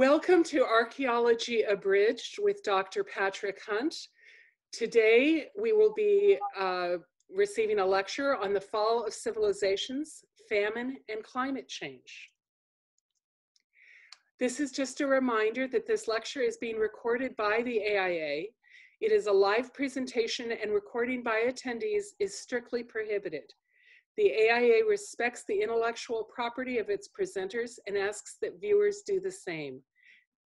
Welcome to Archaeology Abridged with Dr. Patrick Hunt. Today we will be uh, receiving a lecture on the fall of civilizations, famine, and climate change. This is just a reminder that this lecture is being recorded by the AIA. It is a live presentation and recording by attendees is strictly prohibited. The AIA respects the intellectual property of its presenters and asks that viewers do the same.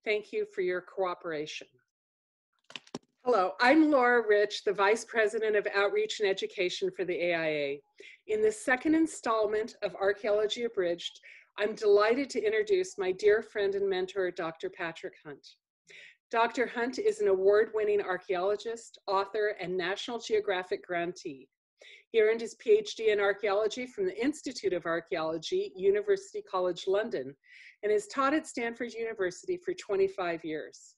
Thank you for your cooperation. Hello, I'm Laura Rich, the Vice President of Outreach and Education for the AIA. In the second installment of Archaeology Abridged, I'm delighted to introduce my dear friend and mentor, Dr. Patrick Hunt. Dr. Hunt is an award-winning archaeologist, author, and National Geographic grantee. He earned his PhD in archaeology from the Institute of Archaeology, University College London, and has taught at Stanford University for 25 years.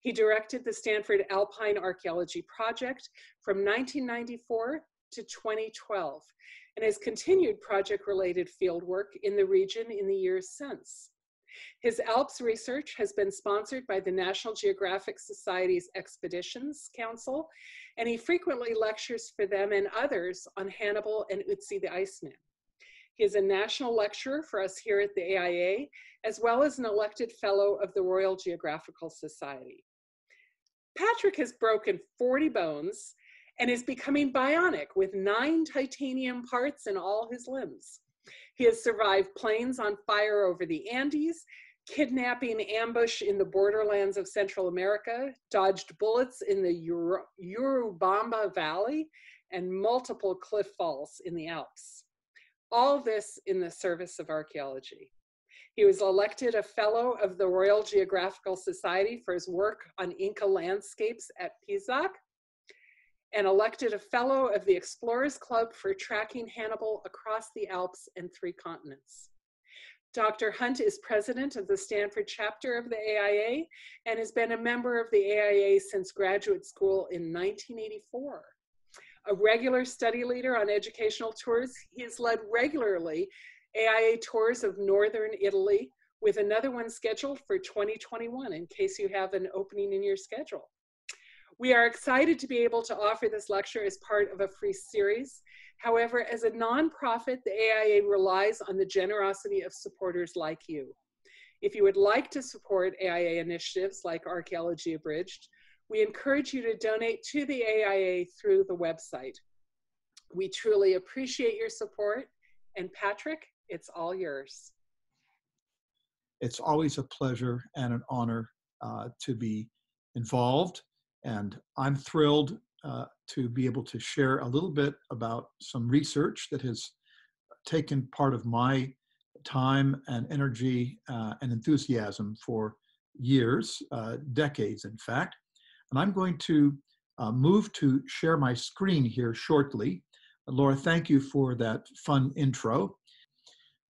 He directed the Stanford Alpine Archaeology Project from 1994 to 2012 and has continued project-related fieldwork in the region in the years since. His ALPS research has been sponsored by the National Geographic Society's Expeditions Council, and he frequently lectures for them and others on Hannibal and Ötzi the Iceman. He is a national lecturer for us here at the AIA, as well as an elected fellow of the Royal Geographical Society. Patrick has broken 40 bones and is becoming bionic with nine titanium parts in all his limbs. He has survived planes on fire over the Andes, kidnapping ambush in the borderlands of Central America, dodged bullets in the Urubamba Valley, and multiple cliff falls in the Alps. All this in the service of archaeology. He was elected a fellow of the Royal Geographical Society for his work on Inca landscapes at Pisac, and elected a fellow of the Explorers Club for tracking Hannibal across the Alps and three continents. Dr. Hunt is president of the Stanford chapter of the AIA and has been a member of the AIA since graduate school in 1984. A regular study leader on educational tours, he has led regularly AIA tours of Northern Italy with another one scheduled for 2021 in case you have an opening in your schedule. We are excited to be able to offer this lecture as part of a free series. However, as a nonprofit, the AIA relies on the generosity of supporters like you. If you would like to support AIA initiatives like Archaeology Abridged, we encourage you to donate to the AIA through the website. We truly appreciate your support. And Patrick, it's all yours. It's always a pleasure and an honor uh, to be involved. And I'm thrilled uh, to be able to share a little bit about some research that has taken part of my time and energy uh, and enthusiasm for years, uh, decades, in fact. And I'm going to uh, move to share my screen here shortly. Laura, thank you for that fun intro.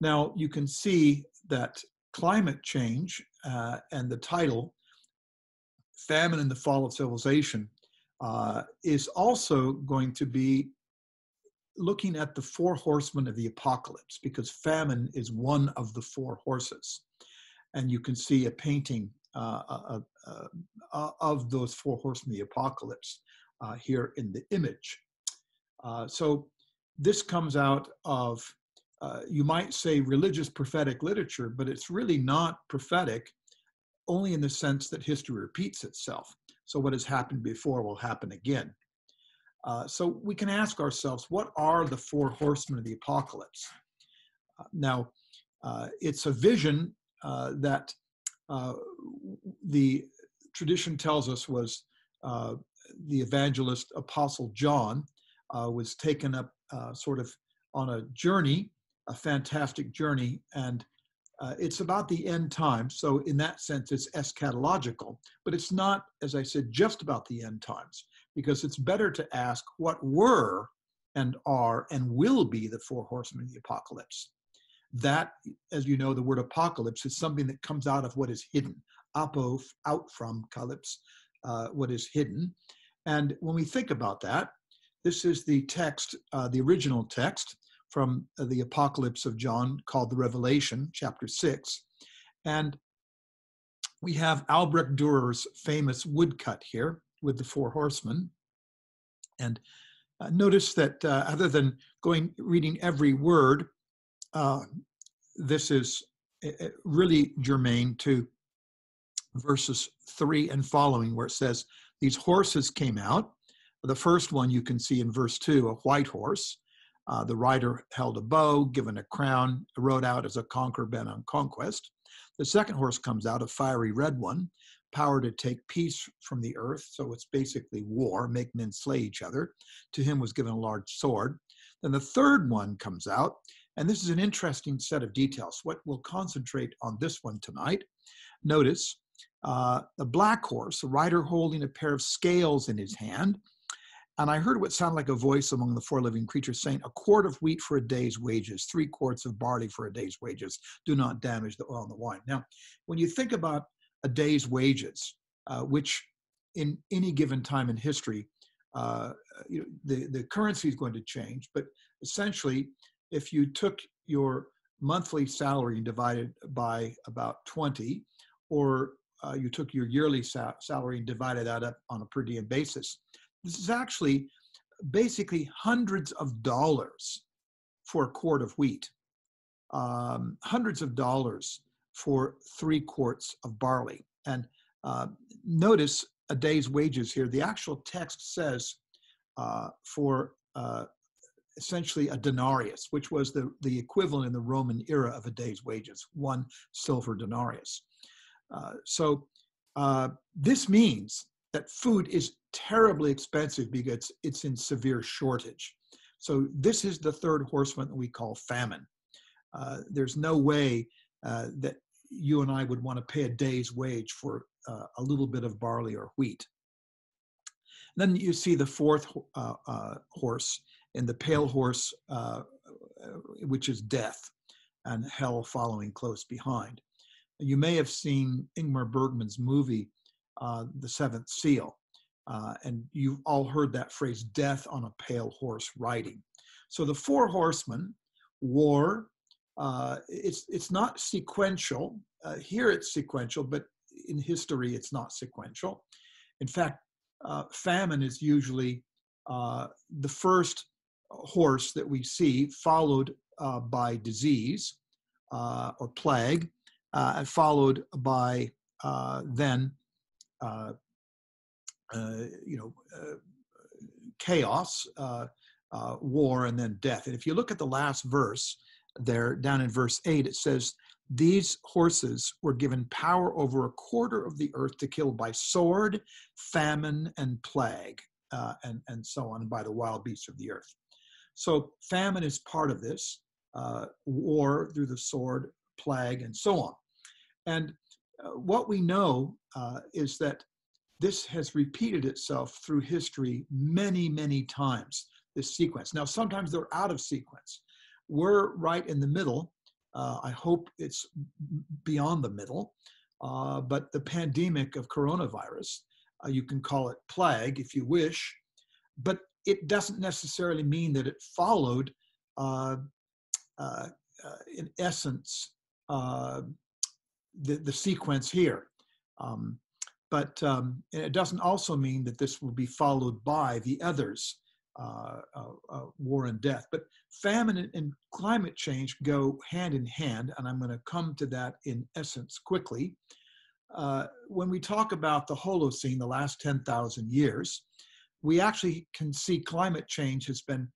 Now you can see that climate change uh, and the title, Famine and the Fall of Civilization, uh, is also going to be looking at the four horsemen of the apocalypse because famine is one of the four horses. And you can see a painting uh, uh, uh, uh of those four horsemen of the apocalypse uh, here in the image. so this comes out of uh, you might say religious prophetic literature, but it's really not prophetic only in the sense that history repeats itself. So what has happened before will happen again. Uh, so we can ask ourselves, what are the four horsemen of the apocalypse? Uh, now, uh, it's a vision uh, that the tradition tells us was the evangelist apostle John was taken up sort of on a journey a fantastic journey and uh, it's about the end times. So in that sense, it's eschatological, but it's not, as I said, just about the end times, because it's better to ask what were and are and will be the four horsemen of the apocalypse. That, as you know, the word apocalypse is something that comes out of what is hidden. Apo, out from calypse, uh, what is hidden. And when we think about that, this is the text, uh, the original text, from uh, the Apocalypse of John called the Revelation, chapter 6. And we have Albrecht Dürer's famous woodcut here with the four horsemen. And uh, notice that uh, other than going reading every word, uh, this is uh, uh, really germane to verses three and following, where it says, These horses came out. The first one you can see in verse two, a white horse. Uh, the rider held a bow, given a crown, rode out as a conqueror bent on conquest. The second horse comes out, a fiery red one, power to take peace from the earth. So it's basically war, make men slay each other. To him was given a large sword. Then the third one comes out, and this is an interesting set of details. What we'll concentrate on this one tonight. Notice uh, a black horse, a rider holding a pair of scales in his hand. And I heard what sounded like a voice among the four living creatures saying, A quart of wheat for a day's wages, three quarts of barley for a day's wages. Do not damage the oil and the wine. Now, when you think about a day's wages, uh, which in any given time in history, uh, you know, the, the currency is going to change. But essentially, if you took your monthly salary and divided by about 20, or uh, you took your yearly sa- salary and divided that up on a per diem basis, this is actually basically hundreds of dollars for a quart of wheat, um, hundreds of dollars for three quarts of barley. And uh, notice a day's wages here. The actual text says uh, for uh, essentially a denarius, which was the, the equivalent in the Roman era of a day's wages, one silver denarius. Uh, so uh, this means that food is terribly expensive because it's in severe shortage. So this is the third horseman that we call famine. Uh, there's no way uh, that you and I would want to pay a day's wage for uh, a little bit of barley or wheat. And then you see the fourth uh, uh, horse in the pale horse, uh, which is death, and hell following close behind. You may have seen Ingmar Bergman's movie, The Seventh Seal. Uh, and you've all heard that phrase, death on a pale horse riding. So the four horsemen, war, uh, it's, it's not sequential. Uh, here it's sequential, but in history it's not sequential. In fact, uh, famine is usually uh, the first horse that we see, followed uh, by disease or plague, and followed by then uh, you know, uh, chaos, uh, war, and then death. And if you look at the last verse there, down in verse 8, it says, These horses were given power over a quarter of the earth to kill by sword, famine, and plague, uh, and, and so on, by the wild beasts of the earth. So famine is part of this, uh, war through the sword, plague, and so on. And uh, what we know is that this has repeated itself through history many, many times, this sequence. Now, sometimes they're out of sequence. We're right in the middle. Uh, I hope it's beyond the middle. Uh, but the pandemic of coronavirus, uh, you can call it plague if you wish, but it doesn't necessarily mean that it followed, uh, uh, uh, in essence, the, the sequence here. Um, but um, it doesn't also mean that this will be followed by the others, uh, uh, uh, war and death. But famine and, climate change go hand in hand, and I'm going to come to that in essence quickly. Uh, when we talk about the Holocene, the last 10,000 years, we actually can see climate change has been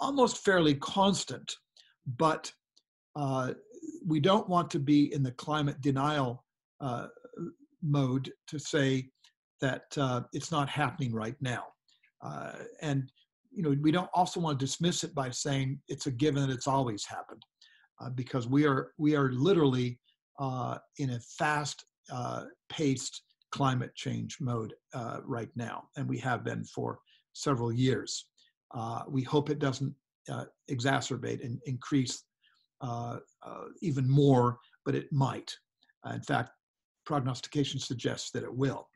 almost fairly constant, but uh, we don't want to be in the climate denial uh, mode to say that uh, it's not happening right now. Uh, and you know, we don't also want to dismiss it by saying it's a given that it's always happened, uh, because we are we are literally uh, in a fast uh, paced climate change mode right now, and we have been for several years. we hope it doesn't exacerbate and increase even more, but it might. in fact, prognostication suggests that it will.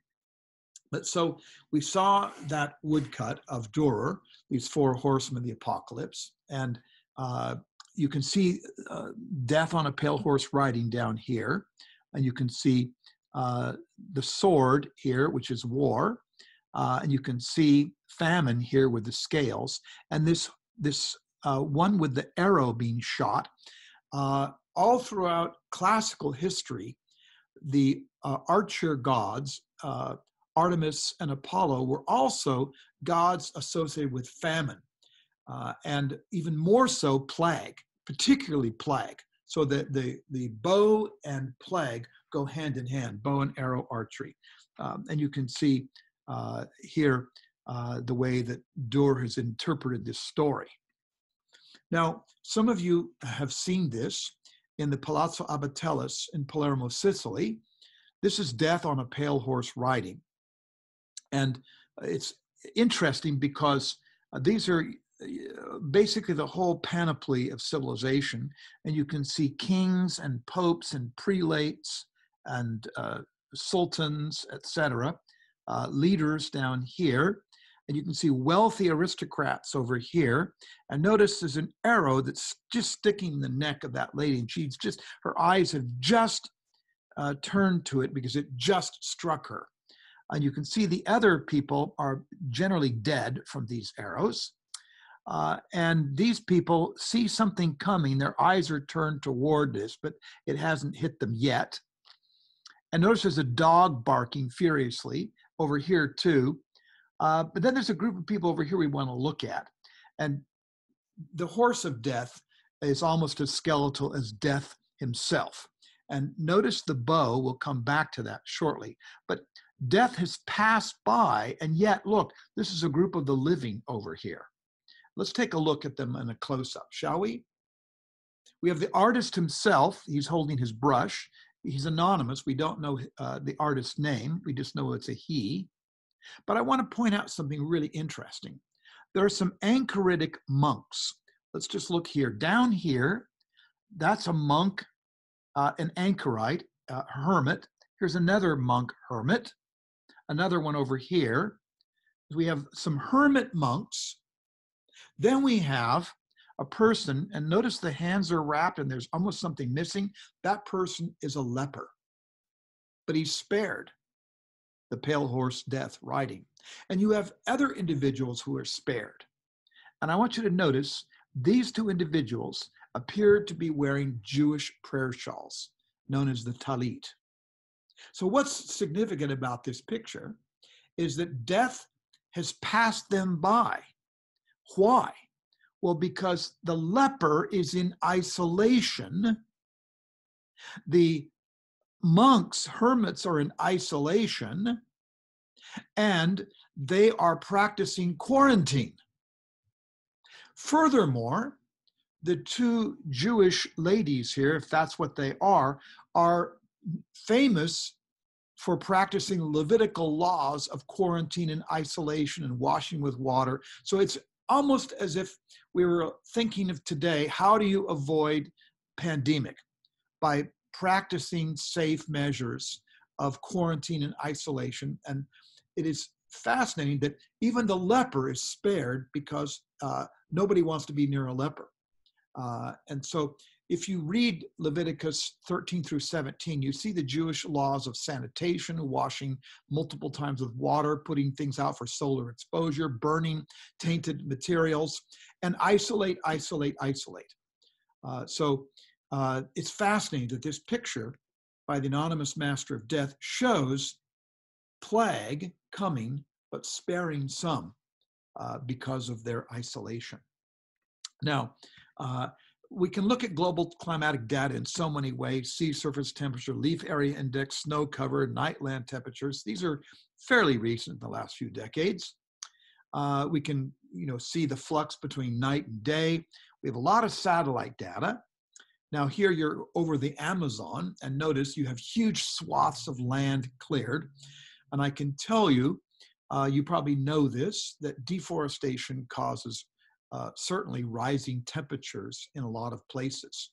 But so we saw that woodcut of Dürer, these four horsemen of the apocalypse, and uh, you can see uh, death on a pale horse riding down here, and you can see uh, the sword here, which is war, uh, and you can see famine here with the scales, and this this uh, one with the arrow being shot. Uh, all throughout classical history, the uh, archer gods, uh, Artemis and Apollo, were also gods associated with famine, uh, and even more so plague, particularly plague. So the, the, the bow and plague go hand in hand, bow and arrow archery. Um, and you can see uh, here the way that Dürer has interpreted this story. Now, some of you have seen this in the Palazzo Abatellis in Palermo, Sicily. This is death on a pale horse riding. And it's interesting because uh, these are uh, basically the whole panoply of civilization. And you can see kings and popes and prelates and uh, sultans, etc., uh, leaders down here. And you can see wealthy aristocrats over here. And notice there's an arrow that's just sticking in the neck of that lady. And she's just, her eyes have just uh, turned to it because it just struck her. And you can see the other people are generally dead from these arrows. Uh, and these people see something coming. Their eyes are turned toward this, but it hasn't hit them yet. And notice there's a dog barking furiously over here, too. Uh, but then there's a group of people over here we want to look at. And the horse of death is almost as skeletal as death himself. And notice the bow, we'll come back to that shortly. But death has passed by, and yet, look, this is a group of the living over here. Let's take a look at them in a close up, shall we? We have the artist himself. He's holding his brush. He's anonymous. We don't know uh, the artist's name. We just know it's a he. But I want to point out something really interesting. There are some anchoritic monks. Let's just look here. Down here, that's a monk, uh, an anchorite, uh, hermit. Here's another monk hermit. Another one over here. We have some hermit monks then we have a person, and notice the hands are wrapped and there's almost something missing. That person is a leper, but he's spared the pale horse death riding. And you have other individuals who are spared. And I want you to notice these two individuals appear to be wearing Jewish prayer shawls, known as the tallit. So, what's significant about this picture is that death has passed them by. Why? Well, because the leper is in isolation. The monks, hermits are in isolation, and they are practicing quarantine. Furthermore, the two Jewish ladies here, if that's what they are, are famous for practicing Levitical laws of quarantine and isolation and washing with water. So it's almost as if we were thinking of today how do you avoid pandemic by practicing safe measures of quarantine and isolation and it is fascinating that even the leper is spared because uh, nobody wants to be near a leper uh, and so if you read Leviticus 13 through 17, you see the Jewish laws of sanitation, washing multiple times with water, putting things out for solar exposure, burning tainted materials, and isolate, isolate, isolate. Uh, so uh, it's fascinating that this picture by the anonymous master of death shows plague coming, but sparing some uh, because of their isolation. Now, uh, we can look at global climatic data in so many ways sea surface temperature, leaf area index, snow cover, night land temperatures. These are fairly recent in the last few decades. Uh, we can you know, see the flux between night and day. We have a lot of satellite data. Now, here you're over the Amazon, and notice you have huge swaths of land cleared. And I can tell you, uh, you probably know this, that deforestation causes uh, certainly rising temperatures in a lot of places.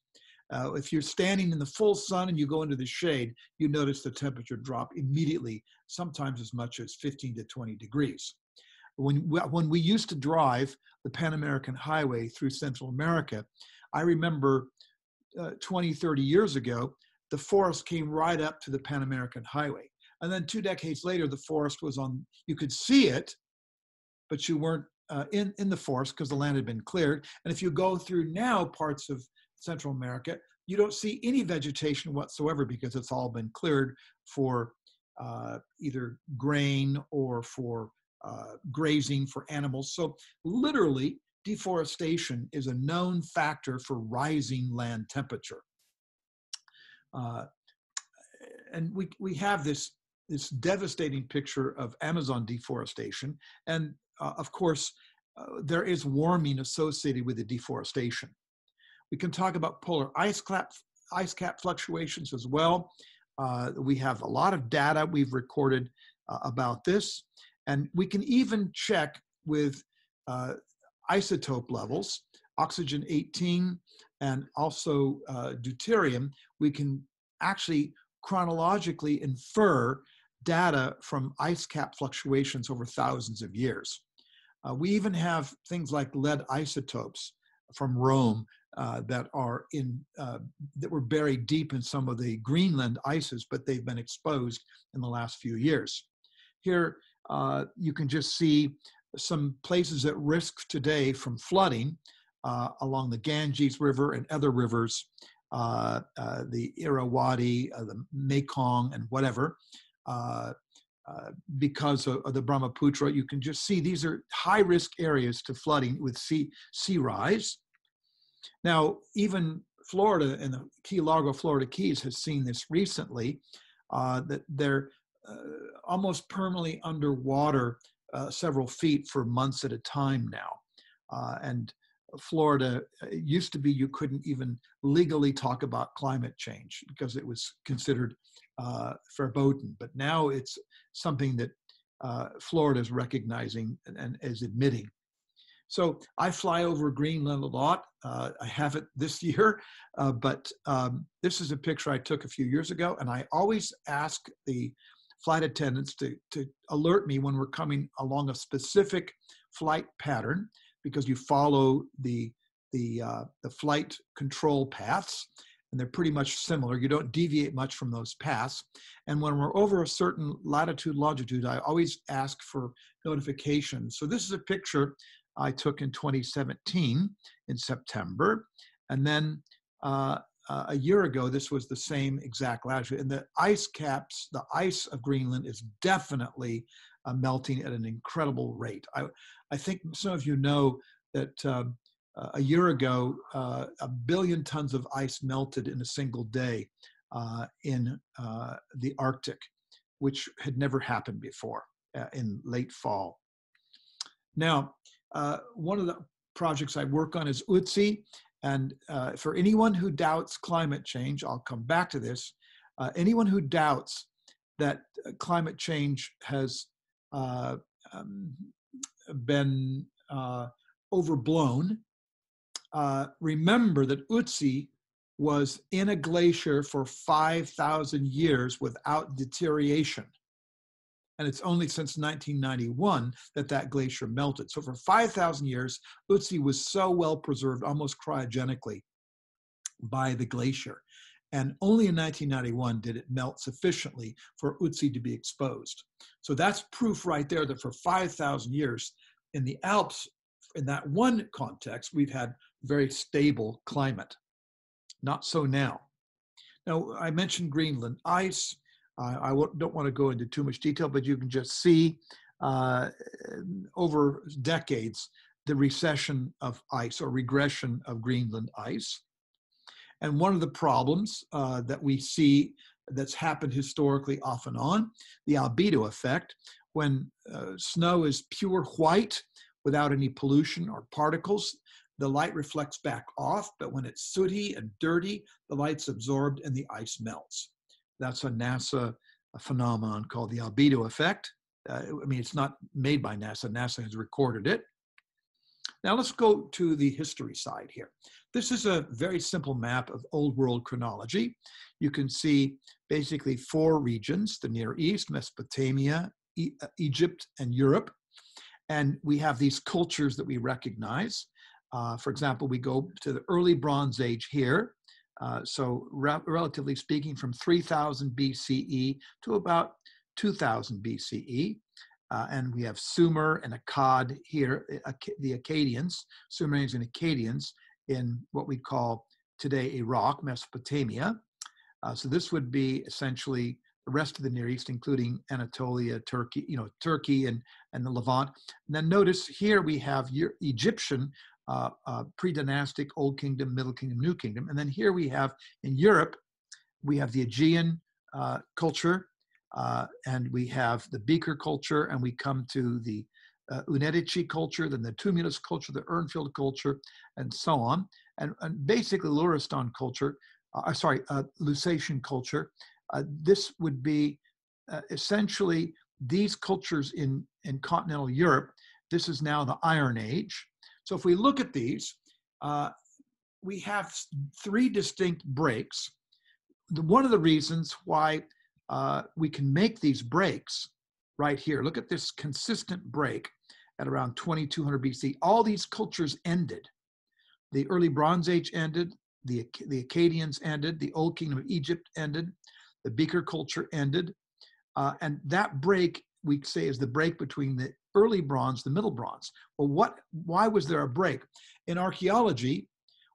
Uh, if you're standing in the full sun and you go into the shade, you notice the temperature drop immediately, sometimes as much as 15 to 20 degrees. When, when we used to drive the Pan American Highway through Central America, I remember uh, 20, 30 years ago, the forest came right up to the Pan American Highway. And then two decades later, the forest was on, you could see it, but you weren't uh, in, in the forest because the land had been cleared. And if you go through now parts of Central America, you don't see any vegetation whatsoever because it's all been cleared for uh, either grain or for uh, grazing for animals. So, literally, deforestation is a known factor for rising land temperature. Uh, and we, we have this, this devastating picture of Amazon deforestation. And uh, of course, uh, there is warming associated with the deforestation. We can talk about polar ice cap, ice cap fluctuations as well. Uh, we have a lot of data we've recorded uh, about this. And we can even check with uh, isotope levels, oxygen 18 and also uh, deuterium. We can actually chronologically infer data from ice cap fluctuations over thousands of years. Uh, we even have things like lead isotopes from Rome uh, that are in uh, that were buried deep in some of the Greenland ices, but they've been exposed in the last few years. Here uh, you can just see some places at risk today from flooding uh, along the Ganges River and other rivers, uh, the Irrawaddy, the Mekong, and whatever. Uh, because of, of, the Brahmaputra. You can just see these are high risk areas to flooding with sea, sea rise. Now, even Florida and the Key Largo, Florida Keys has seen this recently, uh, that they're uh, almost permanently underwater uh, several feet for months at a time now. Uh, and Florida used to be you couldn't even legally talk about climate change because it was considered uh, verboten. But now it's something that uh, Florida is recognizing and, and, is admitting. So I fly over Greenland a lot. Uh, I haven't this year, uh, but um, this is a picture I took a few years ago, and I always ask the flight attendants to, to alert me when we're coming along a specific flight pattern because you follow the the uh, the flight control paths and they're pretty much similar. You don't deviate much from those paths. And when we're over a certain latitude, longitude, I always ask for notification. So this is a picture I took in 2017 in September. And then uh, uh, a year ago, this was the same exact latitude. And the ice caps, the ice of Greenland is definitely uh, melting at an incredible rate. I, I think some of you know that uh, a year ago, uh, a billion tons of ice melted in a single day uh, in uh, the Arctic, which had never happened before in late fall. Now, one of the projects I work on is Ötzi, and uh, for anyone who doubts climate change, I'll come back to this. Uh, anyone who doubts that uh, climate change has um, been overblown uh, remember that Ötzi was in a glacier for 5,000 years without deterioration. And it's only since 1991 that that glacier melted. So for 5,000 years, Ötzi was so well preserved, almost cryogenically, by the glacier. And only in 1991 did it melt sufficiently for Ötzi to be exposed. So that's proof right there that for 5,000 years in the Alps, in that one context, we've had very stable climate. Not so now. Now, I mentioned Greenland ice. I don't want to go into too much detail, but you can just see uh, over decades the recession of ice or regression of Greenland ice. And one of the problems uh, that we see that's happened historically off and on, the albedo effect, when uh, snow is pure white without any pollution or particles, the light reflects back off, but when it's sooty and dirty, the light's absorbed and the ice melts. That's a NASA phenomenon called the albedo effect. Uh, I mean, it's not made by NASA, NASA has recorded it. Now let's go to the history side here. This is a very simple map of old world chronology. You can see basically four regions, the Near East, Mesopotamia, e uh, Egypt, and Europe. And we have these cultures that we recognize. Uh, for example, we go to the early Bronze Age here. Uh, so, re- relatively speaking, from 3000 BCE to about 2000 BCE. Uh, and we have Sumer and Akkad here, uh, the Akkadians, Sumerians and Akkadians in what we call today Iraq, Mesopotamia. Uh, so this would be essentially the rest of the Near East, including Anatolia, Turkey, you know, Turkey and, and the Levant. And then notice here we have Egyptian uh, uh, pre-dynastic Old Kingdom, Middle Kingdom, New Kingdom. And then here we have in Europe, we have the Aegean uh, culture, uh, and we have the Beaker culture, and we come to the uh, Unetice culture, then the Tumulus culture, the Urnfield culture, and so on. And, and basically, Luristan culture, uh, sorry, uh, Lusatian culture. This would be essentially these cultures in, in continental Europe. This is now the Iron Age. So if we look at these, uh, we have three distinct breaks. The, one of the reasons why uh, we can make these breaks right here. Look at this consistent break at around 2200 BC. All these cultures ended. The early Bronze Age ended, the, the Akkadians ended, the Old Kingdom of Egypt ended, the Beaker culture ended. Uh, and that break, we say, is the break between the early bronze, the middle bronze. Well, what, why was there a break? In archaeology,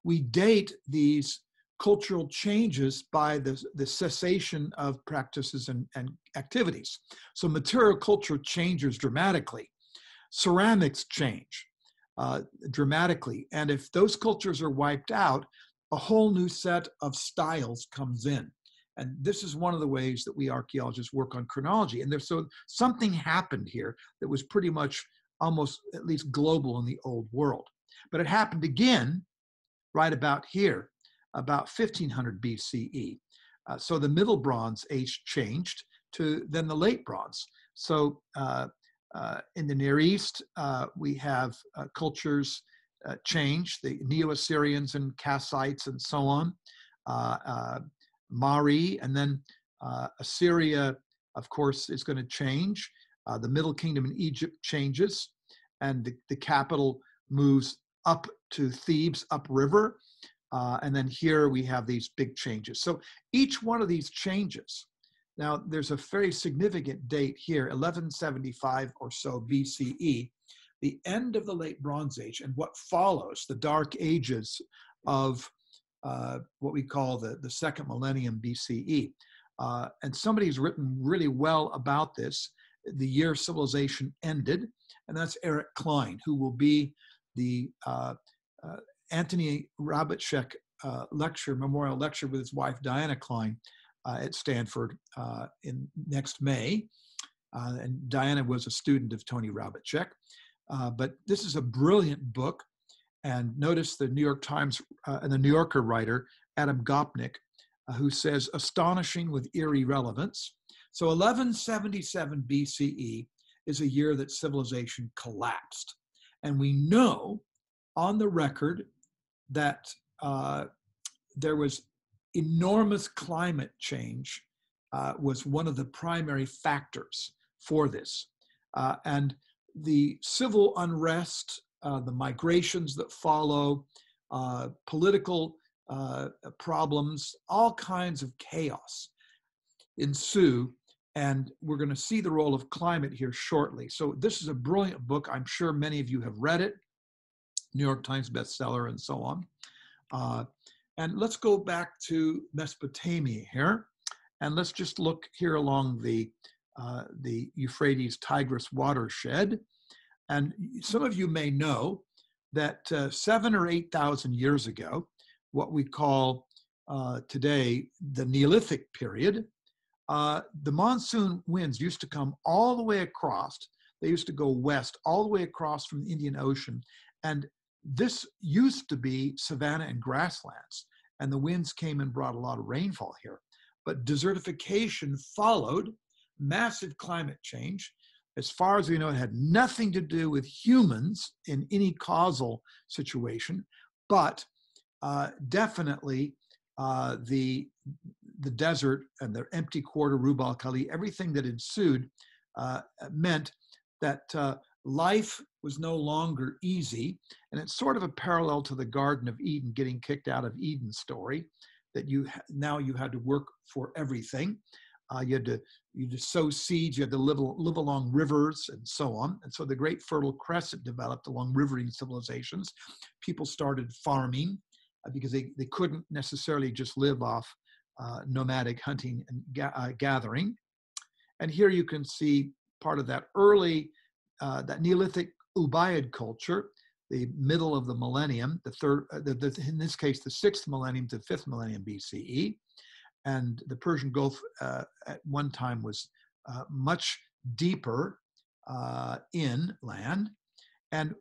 we date these cultural changes by the, the cessation of practices and, and activities. So material culture changes dramatically. Ceramics change uh, dramatically. And if those cultures are wiped out, a whole new set of styles comes in. And this is one of the ways that we archaeologists work on chronology. And there's so something happened here that was pretty much almost at least global in the old world. But it happened again right about here about 1500 BCE. Uh, so the Middle Bronze Age changed to then the Late Bronze. So uh, uh, in the Near East, uh, we have uh, cultures uh, change, the Neo-Assyrians and Kassites and so on, Mari, and then Assyria, of course, is going to change. the Middle Kingdom in Egypt changes, and the, the capital moves up to Thebes, upriver, uh, and then here we have these big changes. So each one of these changes, now there's a very significant date here, 1175 or so BCE, the end of the late Bronze Age and what follows, the dark ages of uh, what we call the, the second millennium BCE. Uh, and somebody's written really well about this, the year civilization ended, and that's Eric Cline, who will be the uh, uh Antony uh, lecture, memorial lecture with his wife Diana Cline uh, at Stanford in next May. And Diana was a student of Tony Raubitschek. Uh, but this is a brilliant book. And notice the New York Times uh, and the New Yorker writer, Adam Gopnik, who says, astonishing with eerie relevance. So 1177 BCE is a year that civilization collapsed. And we know on the record that uh, there was enormous climate change uh, was one of the primary factors for this. Uh, and the civil unrest, uh, the migrations that follow, uh, political uh, problems, all kinds of chaos ensue. And we're going to see the role of climate here shortly. So, this is a brilliant book. I'm sure many of you have read it. New York Times bestseller, and so on. Uh, and let's go back to Mesopotamia here, and let's just look here along the uh, the Euphrates Tigris watershed. And some of you may know that uh, seven or eight thousand years ago, what we call uh, today the Neolithic period, uh, the monsoon winds used to come all the way across. They used to go west, all the way across from the Indian Ocean, and this used to be savanna and grasslands, and the winds came and brought a lot of rainfall here. But desertification followed massive climate change. As far as we know, it had nothing to do with humans in any causal situation, but uh, definitely uh, the the desert and the empty quarter, Rub al Khali, everything that ensued uh, meant that uh, life was no longer easy. And it's sort of a parallel to the Garden of Eden getting kicked out of Eden story. that you now you had to work for everything. Uh, you had to you had to sow seeds. You had to live live along rivers and so on. And so the Great Fertile Crescent developed along riverine civilizations. People started farming uh, because they, they couldn't necessarily just live off uh, nomadic hunting and ga- uh, gathering. And here you can see part of that early, uh, that Neolithic Ubaid culture, the middle of the millennium, the third, uh, the, the, in this case, the sixth millennium to fifth millennium BCE. And the Persian Gulf uh, at one time was uh, much deeper uh, inland. And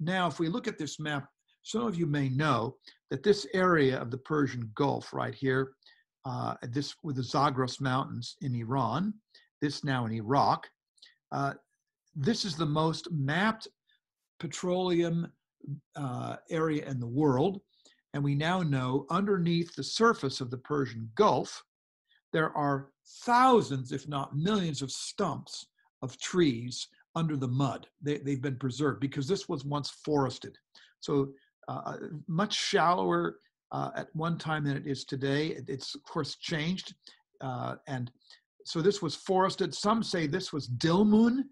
now, if we look at this map, some of you may know that this area of the Persian Gulf right here, uh, this with the Zagros Mountains in Iran, this now in Iraq, uh, this is the most mapped petroleum uh, area in the world. And we now know underneath the surface of the Persian Gulf, there are thousands, if not millions, of stumps of trees under the mud. They, have been preserved because this was once forested. So uh, much shallower uh, at one time than it is today. It's of course changed. Uh, and so this was forested. Some say this was Dilmun,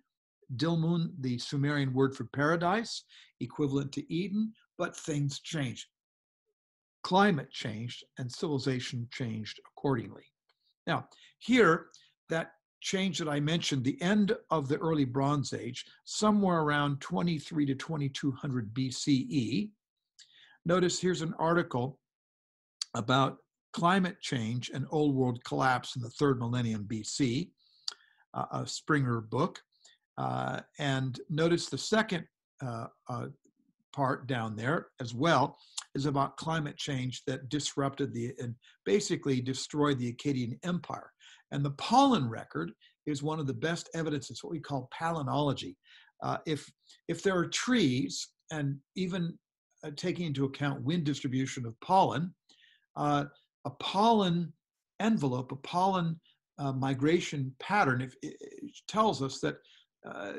Dilmun, the Sumerian word for paradise, equivalent to Eden, but things changed. Climate changed and civilization changed accordingly. Now, here, that change that I mentioned, the end of the early Bronze Age, somewhere around 23 to 2200 BCE. Notice here's an article about climate change and old world collapse in the third millennium BC, uh, a Springer book. Uh, and notice the second uh, uh, part down there as well is about climate change that disrupted the and basically destroyed the Akkadian Empire. And the pollen record is one of the best evidence. It's what we call palynology. Uh, if if there are trees and even uh, taking into account wind distribution of pollen, uh, a pollen envelope, a pollen uh, migration pattern, if, it tells us that uh,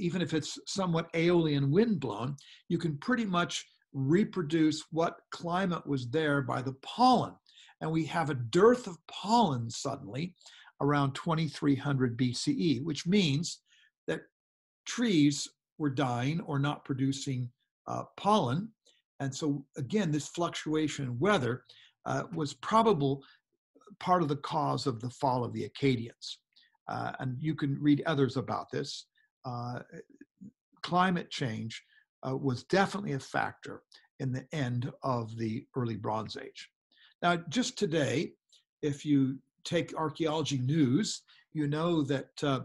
even if it's somewhat aeolian wind blown, you can pretty much reproduce what climate was there by the pollen. And we have a dearth of pollen suddenly around 2300 BCE, which means that trees were dying or not producing uh, pollen. And so, again, this fluctuation in weather uh, was probable part of the cause of the fall of the Akkadians. Uh, and you can read others about this. Uh, climate change uh, was definitely a factor in the end of the early Bronze Age. Now, just today, if you take archaeology news, you know that uh,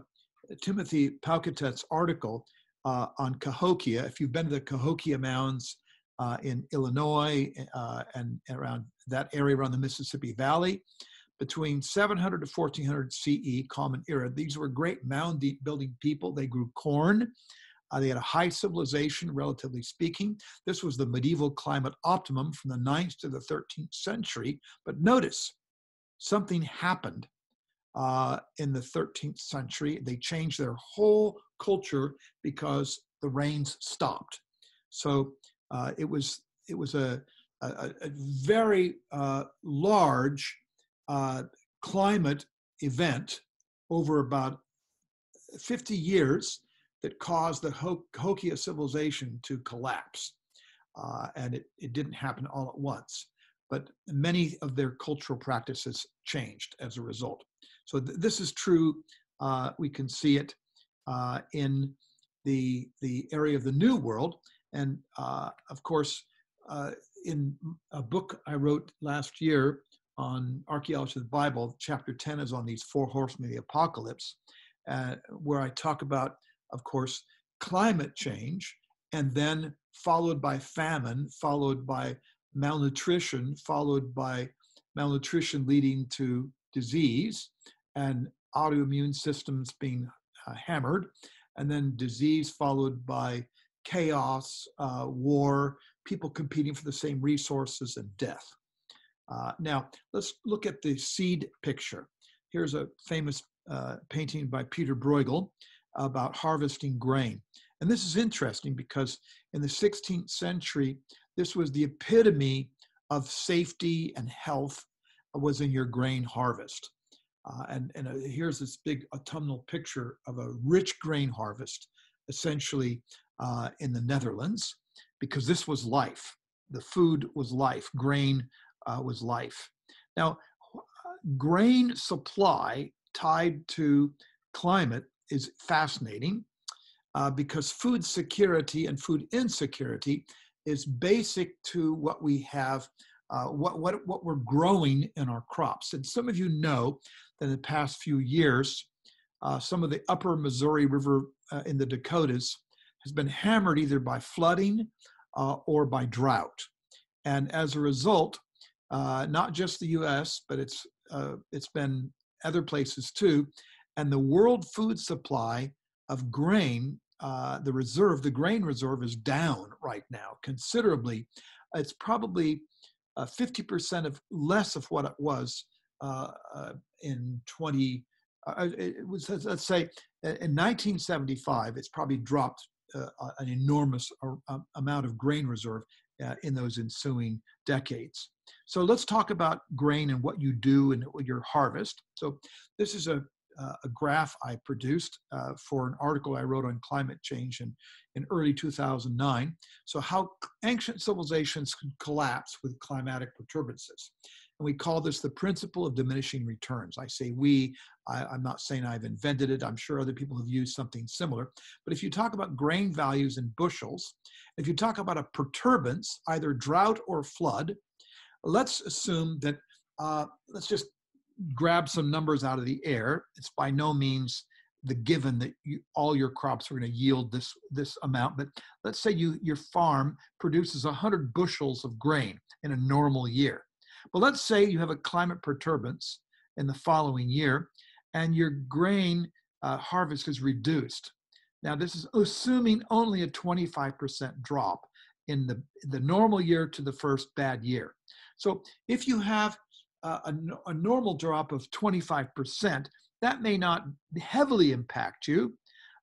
Timothy Pauketat's article uh, on Cahokia, if you've been to the Cahokia Mounds uh, in Illinois uh, and around that area around the Mississippi Valley, between 700 to 1400 CE, Common Era. These were great mound deep building people. They grew corn. Uh, they had a high civilization, relatively speaking. This was the medieval climate optimum from the 9th to the 13th century. But notice, something happened uh, in the 13th century. They changed their whole culture because the rains stopped. So uh, it was it was a a, a very uh, large uh, climate event over about 50 years that caused the Cahokia civilization to collapse. Uh, and it, it didn't happen all at once, but many of their cultural practices changed as a result. So th- this is true. Uh, we can see it uh, in the, the area of the New World. And uh, of course, uh, in a book I wrote last year on archaeology of the Bible, chapter 10 is on these four horsemen of the apocalypse, uh, where I talk about, of course, climate change, and then followed by famine, followed by malnutrition, followed by malnutrition leading to disease, and autoimmune systems being uh, hammered, and then disease followed by chaos, uh, war, people competing for the same resources, and death. Uh, now, let's look at the seed picture. Here's a famous uh, painting by Peter Bruegel about harvesting grain. And this is interesting because in the 16th century, this was the epitome of safety and health was in your grain harvest. Uh, and and uh, here's this big autumnal picture of a rich grain harvest, essentially uh, in the Netherlands, because this was life. The food was life. Grain uh, was life. Now, grain supply tied to climate is fascinating uh, because food security and food insecurity is basic to what we have, uh, what, what, what we're growing in our crops. And some of you know that in the past few years, uh, some of the upper Missouri River uh, in the Dakotas has been hammered either by flooding uh, or by drought. And as a result, uh, not just the US, but it's, it's been other places too. And the world food supply of grain, uh, the reserve, the grain reserve is down right now considerably. It's probably uh, 50% of less of what it was uh, uh in 20. Uh, it was, let's say, in 1975, it's probably dropped uh, an enormous amount of grain reserve in those ensuing decades. So let's talk about grain and what you do and your harvest. So this is a, uh, a graph I produced uh, for an article I wrote on climate change in, in early 2009. So how ancient civilizations can collapse with climatic perturbances. And we call this the principle of diminishing returns. I say we, I, am not saying I've invented it. I'm sure other people have used something similar. But if you talk about grain values in bushels, if you talk about a perturbance, either drought or flood, let's assume that, uh, let's just grab some numbers out of the air. It's by no means the given that you, all your crops are going to yield this this amount but let's say you your farm produces 100 bushels of grain in a normal year. But let's say you have a climate perturbance in the following year and your grain uh, harvest is reduced. Now this is assuming only a 25% drop in the the normal year to the first bad year so if you have a, a, normal drop of 25%, that may not heavily impact you.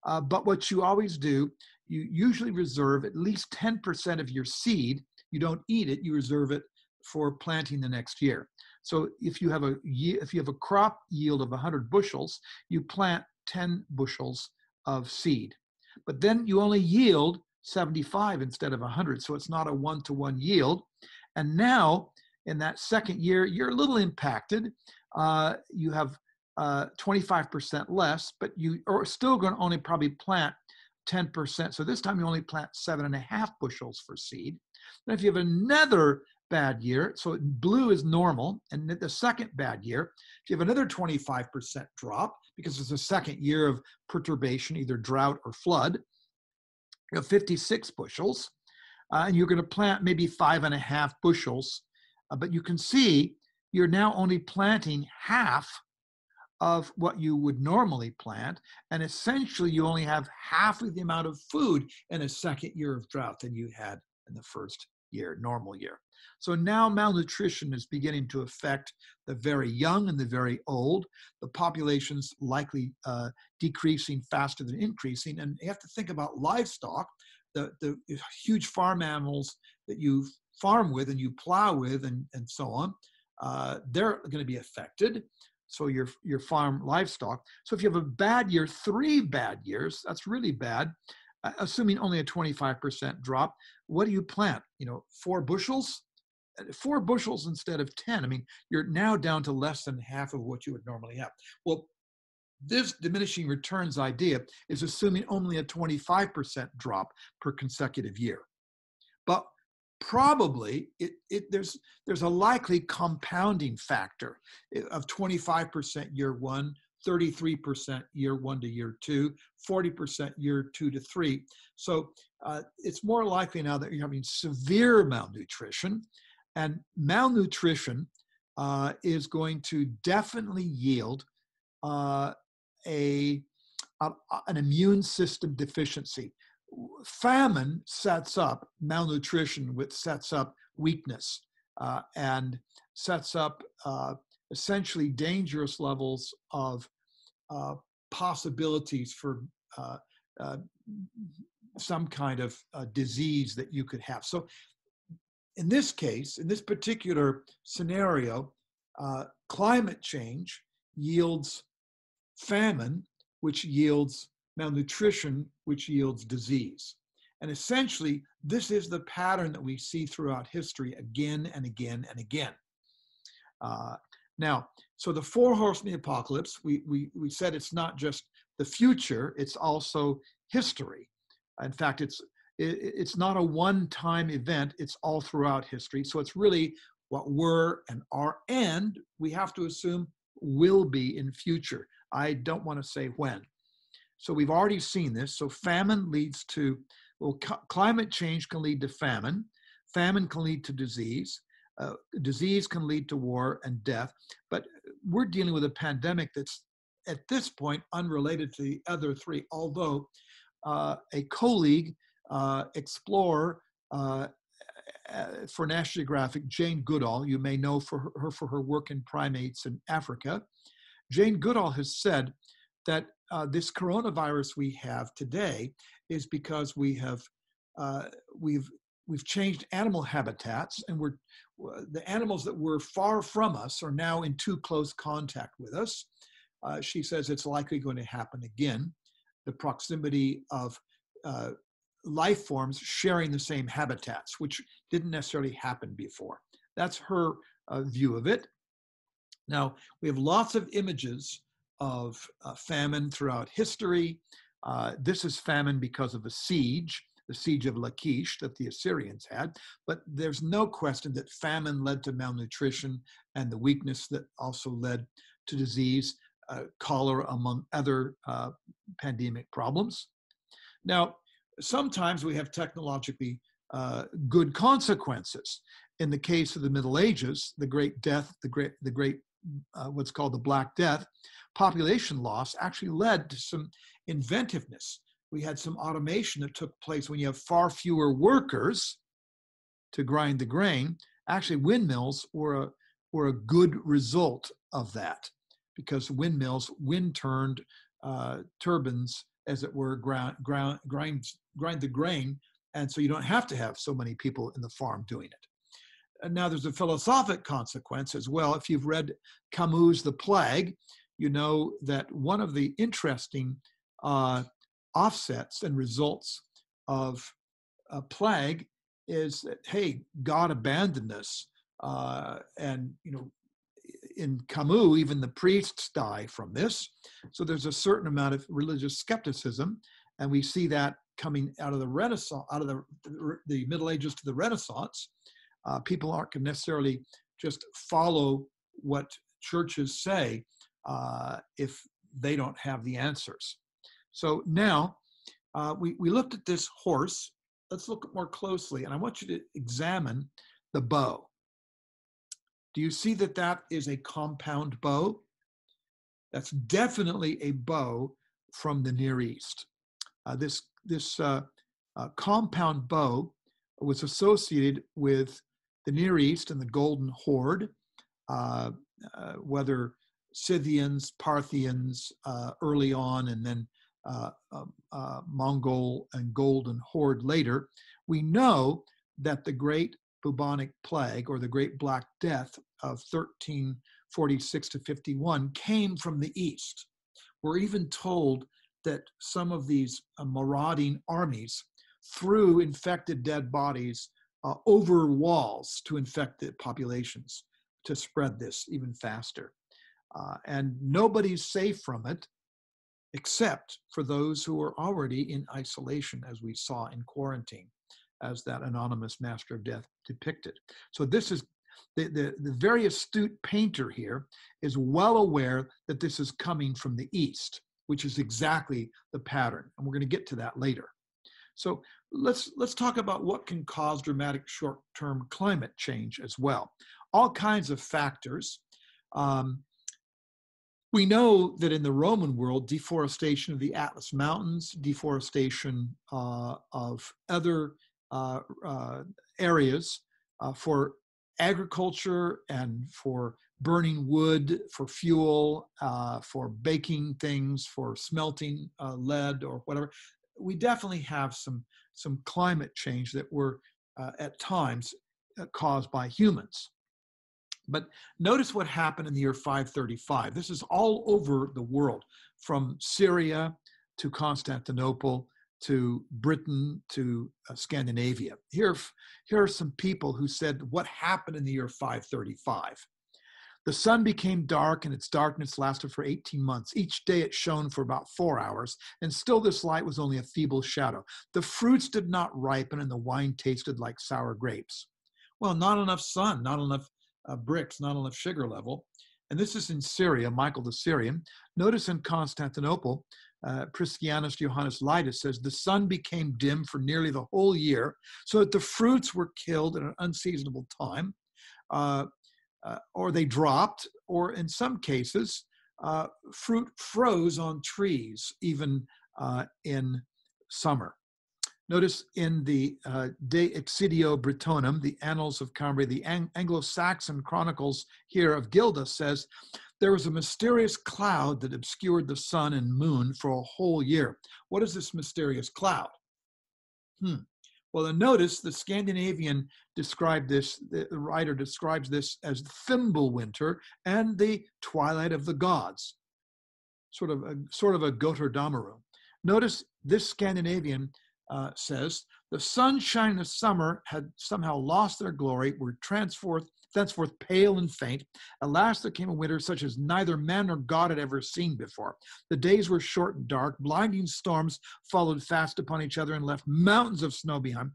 Uh, but what you always do, you usually reserve at least 10% of your seed. You don't eat it, you reserve it for planting the next year. So if you have a if you have a crop yield of 100 bushels, you plant 10 bushels of seed. But then you only yield 75 instead of 100, so it's not a one-to-one yield. And now in that second year, you're a little impacted. Uh, you have uh, 25% less, but you are still going to only probably plant 10%. So this time you only plant seven and a half bushels for seed. Then if you have another bad year, so blue is normal, and the second bad year, if you have another 25% drop, because it's a second year of perturbation, either drought or flood, you have 56 bushels, uh, and you're going to plant maybe five and a half bushels uh, but you can see you're now only planting half of what you would normally plant. And essentially, you only have half of the amount of food in a second year of drought than you had in the first year, normal year. So now malnutrition is beginning to affect the very young and the very old. The population's likely uh, decreasing faster than increasing. And you have to think about livestock, the, the huge farm animals that you farm with and you plow with and, and so on, uh, they're going to be affected. So your your farm livestock. So if you have a bad year, three bad years, that's really bad. Uh, assuming only a 25% drop, what do you plant? You know, four bushels, uh, four bushels instead of 10. I mean, you're now down to less than half of what you would normally have. Well, this diminishing returns idea is assuming only a 25% drop per consecutive year. But probably it, it, there's there's a likely compounding factor eh, of 25% year one 33% year one to year two 40% year two to three so uh, it's more likely now that you're having severe malnutrition and malnutrition uh, is going to definitely yield uh, a, a, an immune system deficiency famine sets up malnutrition, which sets up weakness uh, and sets up uh, essentially dangerous levels of uh, possibilities for uh, uh, some kind of uh, disease that you could have. So in this case, in this particular scenario, climate change yields famine, which yields malnutrition, which yields disease. And essentially, this is the pattern that we see throughout history again and again and again. Uh, now, so the four horsemen apocalypse, we, we, we said it's not just the future, it's also history. In fact, it's it, it's not a one-time event, it's all throughout history. So it's really what were and are, and we have to assume will be in future. I don't want to say when. So we've already seen this. So famine leads to, well, climate change can lead to famine. Famine can lead to disease. Uh, disease can lead to war and death. But we're dealing with a pandemic that's at this point unrelated to the other three, although uh, a colleague, uh, explorer uh, uh, for National Geographic, Jane Goodall, you may know for her, for her work in primates in Africa. Jane Goodall has said that uh, this coronavirus we have today is because we have uh, we've we've changed animal habitats and we're the animals that were far from us are now in too close contact with us. Uh, she says it's likely going to happen again. The proximity of uh, life forms sharing the same habitats, which didn't necessarily happen before. That's her uh, view of it. Now, we have lots of images of uh, famine throughout history. Uh, this is famine because of a siege, the siege of Lachish that the Assyrians had. But there's no question that famine led to malnutrition and the weakness that also led to disease, uh, cholera, among other uh, pandemic problems. Now, sometimes we have technologically uh, good consequences. In the case of the Middle Ages, the Great Death, the Great, the Great, uh, what's called the Black Death, population loss actually led to some inventiveness. We had some automation that took place when you have far fewer workers to grind the grain. Actually, windmills were a, were a good result of that because windmills, wind turned uh, turbines, as it were, ground, ground, grind, grind the grain. And so you don't have to have so many people in the farm doing it. And now there's a philosophic consequence as well. If you've read Camus' The Plague, you know that one of the interesting uh, offsets and results of a plague is that, hey, God abandoned us. Uh, and, you know, in Camus, even the priests die from this. So there's a certain amount of religious skepticism, and we see that coming out of the Renaissance, out of the, the Middle Ages to the Renaissance. Uh, people aren't necessarily just follow what churches say uh, if they don't have the answers. So now uh, we, we looked at this horse. Let's look more closely, and I want you to examine the bow. Do you see that that is a compound bow? That's definitely a bow from the Near East. Uh, this this uh, uh, compound bow was associated with the Near East and the Golden Horde, uh, uh, whether Scythians, Parthians uh, early on, and then um, Mongol and Golden Horde later. We know that the Great bubonic plague or the Great Black Death of 1346 to 51 came from the east. We're even told that some of these uh, marauding armies threw infected dead bodies uh, over walls to infect the populations to spread this even faster. Uh, and nobody's safe from it except for those who are already in isolation, as we saw in quarantine as that anonymous master of death depicted. So this is the, the, the very astute painter here is well aware that this is coming from the east, which is exactly the pattern. And we're going to get to that later. So let's let's talk about what can cause dramatic short-term climate change as well. All kinds of factors. Um, we know that in the Roman world, deforestation of the Atlas Mountains, deforestation uh, of other uh, uh, areas uh, for agriculture and for burning wood for fuel, uh, for baking things, for smelting uh, lead or whatever. We definitely have some some climate change that we're uh, at times uh, caused by humans. But notice what happened in the year 535. This is all over the world, from Syria to Constantinople to Britain to uh, Scandinavia. Here, here are some people who said what happened in the year 535. The sun became dark, and its darkness lasted for 18 months. Each day it shone for about four hours, and still this light was only a feeble shadow. The fruits did not ripen, and the wine tasted like sour grapes. Well, not enough sun, not enough uh, Brix, not enough sugar level. And this is in Syria, Michael the Syrian. Notice in Constantinople, uh, Priscianus Johannes Lydus says the sun became dim for nearly the whole year, so that the fruits were killed at an unseasonable time. Uh, uh, or they dropped, or in some cases, uh, fruit froze on trees, even uh, in summer. Notice in the uh, De Excidio Britonum, the Annals of Cambria, the Ang- Anglo Saxon Chronicles here of Gilda says there was a mysterious cloud that obscured the sun and moon for a whole year. What is this mysterious cloud? Hmm. Well, notice the Scandinavian described this, the writer describes this as the winter and the twilight of the gods, sort of a, sort of a Götterdämmerung. Notice this Scandinavian uh, says the sunshine of summer had somehow lost their glory, were transformed thenceforth pale and faint. At last there came a winter such as neither man nor God had ever seen before. The days were short and dark. Blinding storms followed fast upon each other and left mountains of snow behind.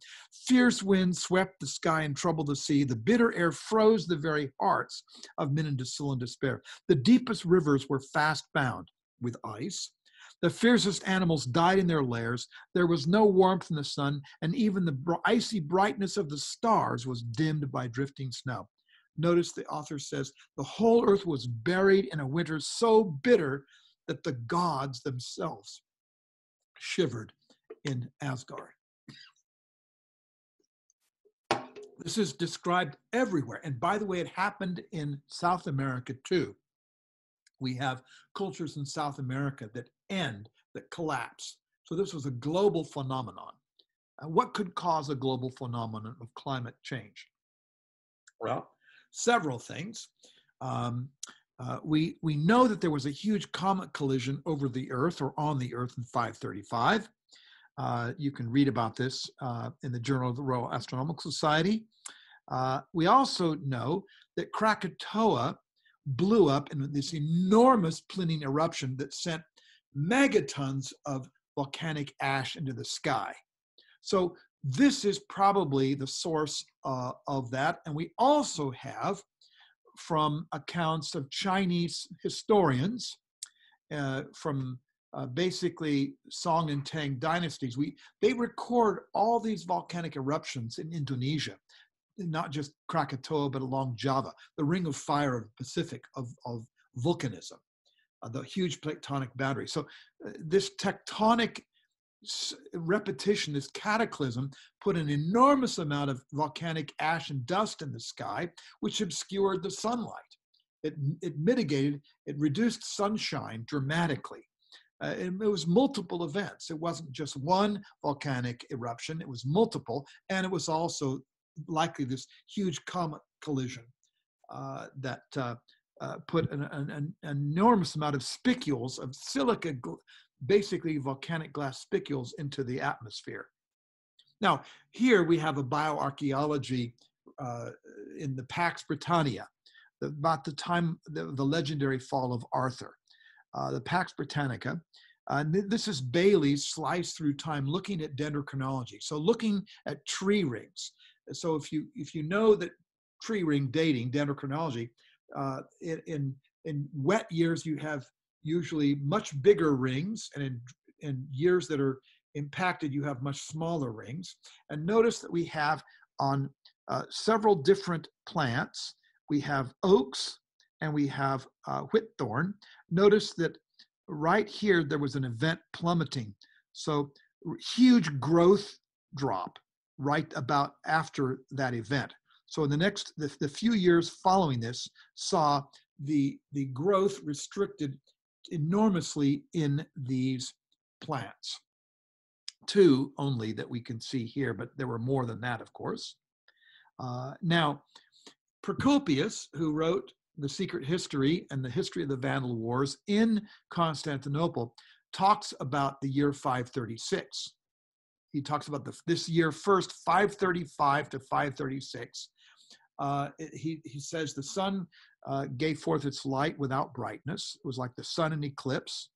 Fierce winds swept the sky and troubled the sea. The bitter air froze the very hearts of men in sullen despair. The deepest rivers were fast bound with ice. The fiercest animals died in their lairs. There was no warmth in the sun, and even the icy brightness of the stars was dimmed by drifting snow. Notice the author says the whole earth was buried in a winter so bitter that the gods themselves shivered in Asgard. This is described everywhere. And by the way, it happened in South America too. We have cultures in South America that end, that collapse. So this was a global phenomenon. Uh, what could cause a global phenomenon of climate change? Well, several things. Um, uh, we, we know that there was a huge comet collision over the Earth or on the Earth in 535. Uh, you can read about this uh, in the Journal of the Royal Astronomical Society. Uh, we also know that Krakatoa blew up in this enormous Plinian eruption that sent megatons of volcanic ash into the sky. So this is probably the source uh, of that. And we also have from accounts of Chinese historians uh, from uh, basically Song and Tang dynasties. We, they record all these volcanic eruptions in Indonesia, not just Krakatoa, but along Java, the ring of fire of the Pacific of, of volcanism, uh, the huge tectonic boundary. So uh, this tectonic repetition, this cataclysm, put an enormous amount of volcanic ash and dust in the sky, which obscured the sunlight. It, it mitigated, it reduced sunshine dramatically. Uh, it, it was multiple events. It wasn't just one volcanic eruption, it was multiple, and it was also likely this huge comet collision uh, that uh, uh, put an, an, an, enormous amount of spicules of silica basically volcanic glass spicules into the atmosphere. Now, here we have a bioarchaeology uh, in the Pax Britannia, about the time, the, the, legendary fall of Arthur. Uh, the Pax Britannica, uh, this is Baillie's slice through time looking at dendrochronology. So looking at tree rings. So if you, if you know that tree ring dating, dendrochronology, uh, in, in, in wet years you have usually much bigger rings, and in, in years that are impacted, you have much smaller rings. And notice that we have on uh, several different plants, we have oaks and we have uh, whitthorn. Notice that right here, there was an event plummeting. So huge growth drop right about after that event. So in the next, the, the few years following this saw the, the growth restricted enormously in these plants. Two only that we can see here, but there were more than that, of course. Uh, now, Procopius, who wrote The Secret History and the History of the Vandal Wars in Constantinople, talks about the year 536. He talks about the, this year first, 535 to 536. Uh, he, he says the sun uh, gave forth its light without brightness. It was like the sun in eclipse.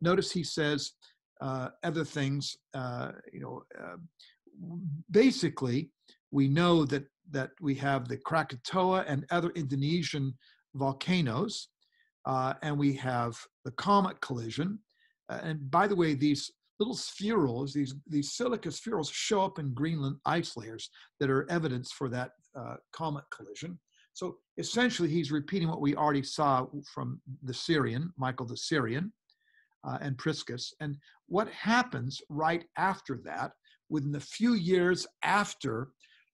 Notice he says uh, other things, uh, you know, uh, basically, we know that, that we have the Krakatoa and other Indonesian volcanoes, uh, and we have the comet collision. and by the way, these little spherules, these, these silica spherules show up in Greenland ice layers that are evidence for that uh, comet collision. So essentially, he's repeating what we already saw from the Syrian, Michael the Syrian, uh, and Priscus. And what happens right after that, within the few years after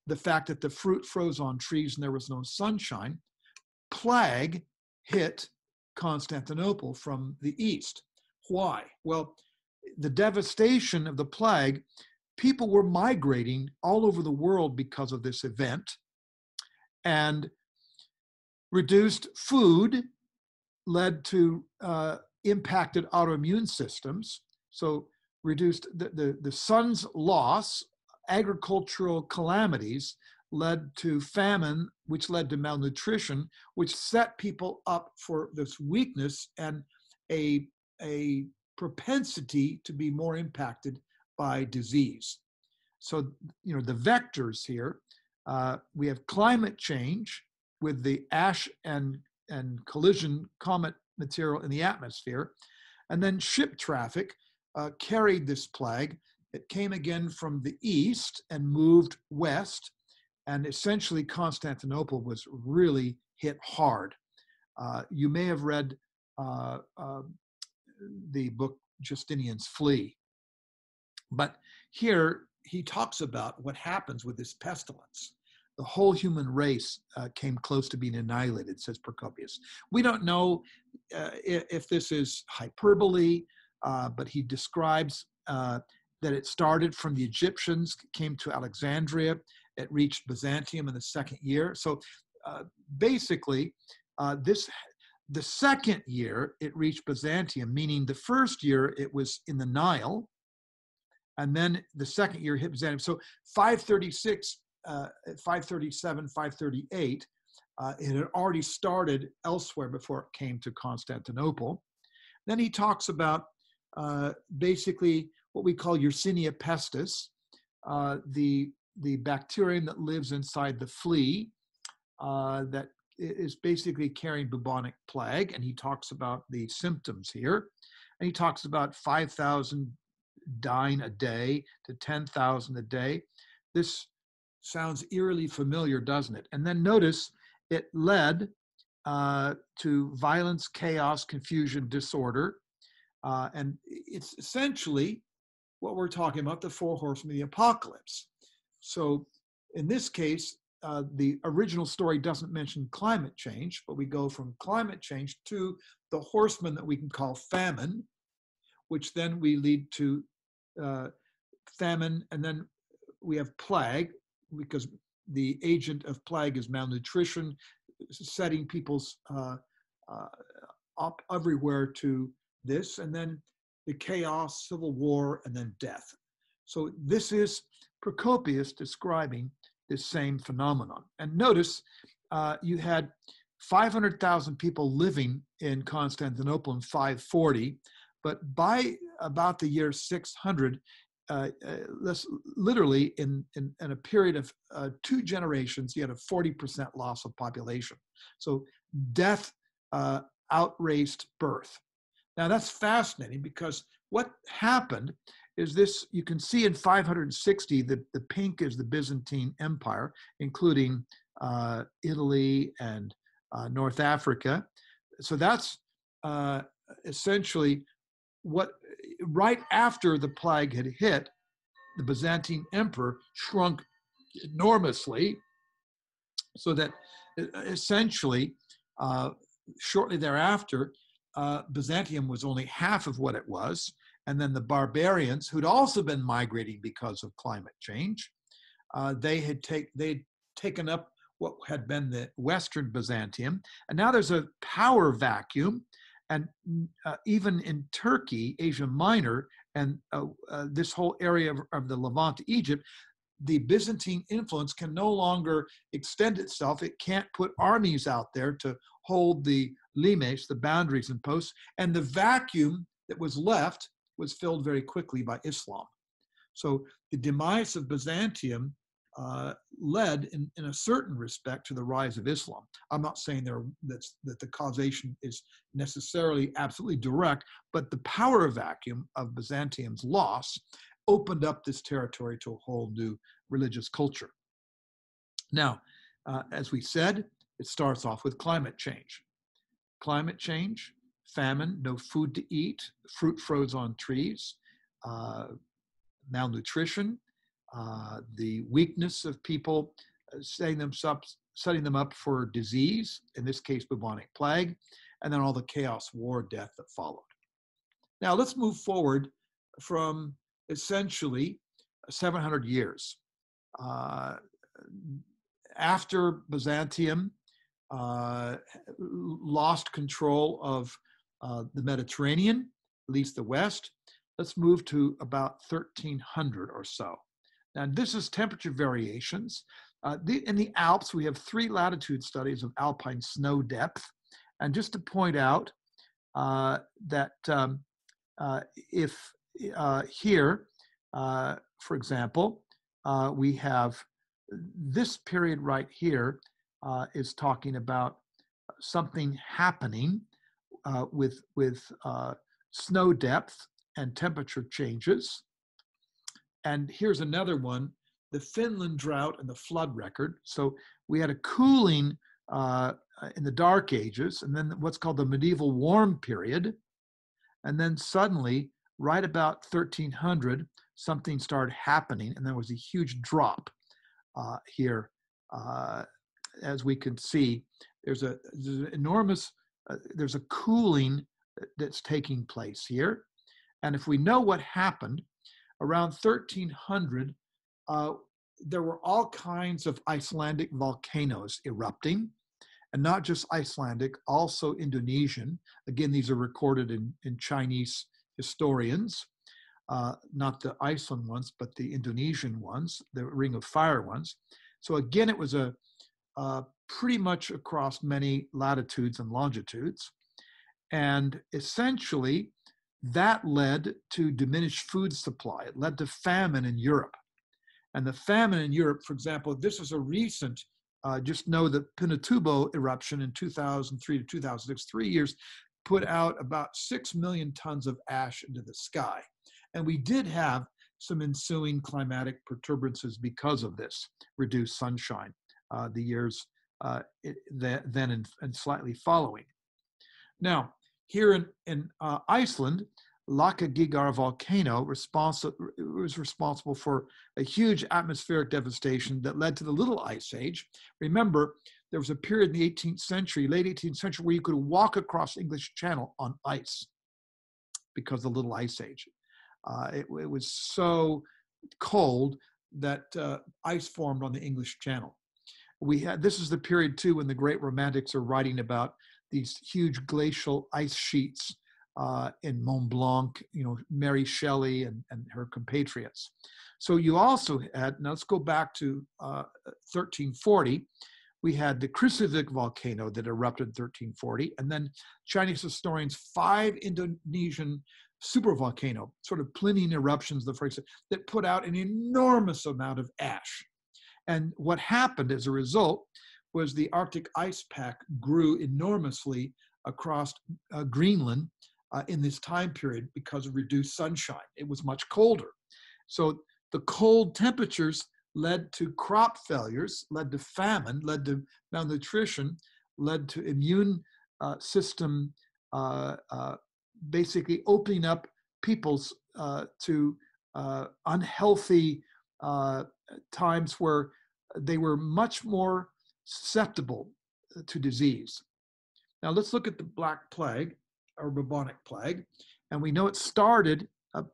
the fact that the fruit froze on trees and there was no sunshine, plague hit Constantinople from the east. Why? Well, the devastation of the plague, people were migrating all over the world because of this event. And reduced food led to uh, impacted autoimmune systems. So reduced the, the, the sun's loss, agricultural calamities led to famine, which led to malnutrition, which set people up for this weakness and a, a propensity to be more impacted by disease. So, you know, the vectors here, uh, we have climate change with the ash and, and collision comet material in the atmosphere. And then ship traffic uh, carried this plague. It came again from the east and moved west. And essentially, Constantinople was really hit hard. Uh, you may have read uh, uh the book Justinian's Flea. But here he talks about what happens with this pestilence. The whole human race uh, came close to being annihilated, says Procopius. We don't know uh, if this is hyperbole, uh, but he describes uh, that it started from the Egyptians, came to Alexandria, it reached Byzantium in the second year. So uh, basically, uh, this the second year, it reached Byzantium, meaning the first year it was in the Nile, and then the second year hit Byzantium. So 536, uh, 537, 538, uh, it had already started elsewhere before it came to Constantinople. Then he talks about uh, basically what we call Yersinia pestis, uh, the, the bacterium that lives inside the flea uh, that is basically carrying bubonic plague, and he talks about the symptoms here. And he talks about 5,000 dying a day to 10,000 a day. This sounds eerily familiar, doesn't it? And then notice it led uh, to violence, chaos, confusion, disorder. Uh, and it's essentially what we're talking about the four horsemen of the apocalypse. So in this case, uh, the original story doesn't mention climate change, but we go from climate change to the horseman that we can call famine, which then we lead to uh, famine, and then we have plague because the agent of plague is malnutrition, setting people's uh, uh, up everywhere to this, and then the chaos, civil war, and then death. So this is Procopius describing this same phenomenon. And notice uh, you had 500,000 people living in Constantinople in 540, but by about the year 600, uh, uh, literally in, in, in, a period of uh, two generations, you had a 40% loss of population. So death uh, outraced birth. Now that's fascinating because what happened is this you can see in 560 the, the pink is the byzantine empire including uh, italy and uh, north africa. So that's uh, essentially what right after the plague had hit the byzantine emperor shrunk enormously so that essentially uh, shortly thereafter uh, byzantium was only half of what it was and then the barbarians, who'd also been migrating because of climate change, uh, they had take they'd taken up what had been the Western Byzantium, and now there's a power vacuum. And uh, even in Turkey, Asia Minor, and uh, uh, this whole area of, of the Levant, Egypt, the Byzantine influence can no longer extend itself. It can't put armies out there to hold the limes, the boundaries and posts, and the vacuum that was left was filled very quickly by Islam. So the demise of Byzantium uh, led, in, in a certain respect, to the rise of Islam. I'm not saying there that's, that the causation is necessarily absolutely direct, but the power vacuum of Byzantium's loss opened up this territory to a whole new religious culture. Now, uh, as we said, it starts off with climate change. Climate change, famine, no food to eat, fruit froze on trees, uh, malnutrition, uh, the weakness of people uh, setting them, up, setting them up for disease, in this case, bubonic plague, and then all the chaos, war, death that followed. Now let's move forward from essentially 700 years. Uh, after Byzantium uh, lost control of uh, the Mediterranean, at least the West, let's move to about 1300 or so. Now, this is temperature variations. Uh, the, in the Alps, we have three latitude studies of alpine snow depth. And just to point out uh, that um, uh, if uh, here, for example, we have this period right here is talking about something happening with, with snow depth and temperature changes. And here's another one, the Finland drought and the flood record. So we had a cooling uh, in the dark ages and then what's called the medieval warm period. And then suddenly, right about 1300, something started happening and there was a huge drop uh, here. Uh, as we can see, there's a there's an enormous, uh, there's a cooling that's taking place here. And if we know what happened, around 1300, uh, there were all kinds of Icelandic volcanoes erupting, and not just Icelandic, also Indonesian. Again, these are recorded in, in Chinese historians, uh, not the Iceland ones, but the Indonesian ones, the Ring of Fire ones. So again, it was a uh, pretty much across many latitudes and longitudes. And essentially, that led to diminished food supply. It led to famine in Europe. And the famine in Europe, for example, this is a recent, uh, just know that Pinatubo eruption in 2003 to 2006, three years, put out about 6 million tons of ash into the sky. And we did have some ensuing climatic perturbances because of this reduced sunshine, uh, the years uh, it, then and, and slightly following. Now, here in, in uh, Iceland, Lakagígar volcano was responsible for a huge atmospheric devastation that led to the Little Ice Age. Remember, there was a period in the 18th century, late 18th century, where you could walk across English Channel on ice because of the Little Ice Age. Uh, it, it, was so cold that uh, ice formed on the English Channel. We had this is the period too when the great romantics are writing about these huge glacial ice sheets uh, in Mont Blanc, you know, Mary Shelley and, and her compatriots. So you also had, now let's go back to uh, 1340. We had the Kruševik volcano that erupted in 1340, and then Chinese historians, five Indonesian supervolcano, sort of Plinian eruptions, the phrase, that put out an enormous amount of ash. And what happened as a result was the Arctic ice pack grew enormously across uh, Greenland uh, in this time period because of reduced sunshine. It was much colder. So the cold temperatures led to crop failures, led to famine, led to malnutrition, led to immune uh, system uh, uh, basically opening up peoples uh, to unhealthy times where they were much more susceptible uh, to disease. Now let's look at the Black Plague or bubonic plague. And we know it started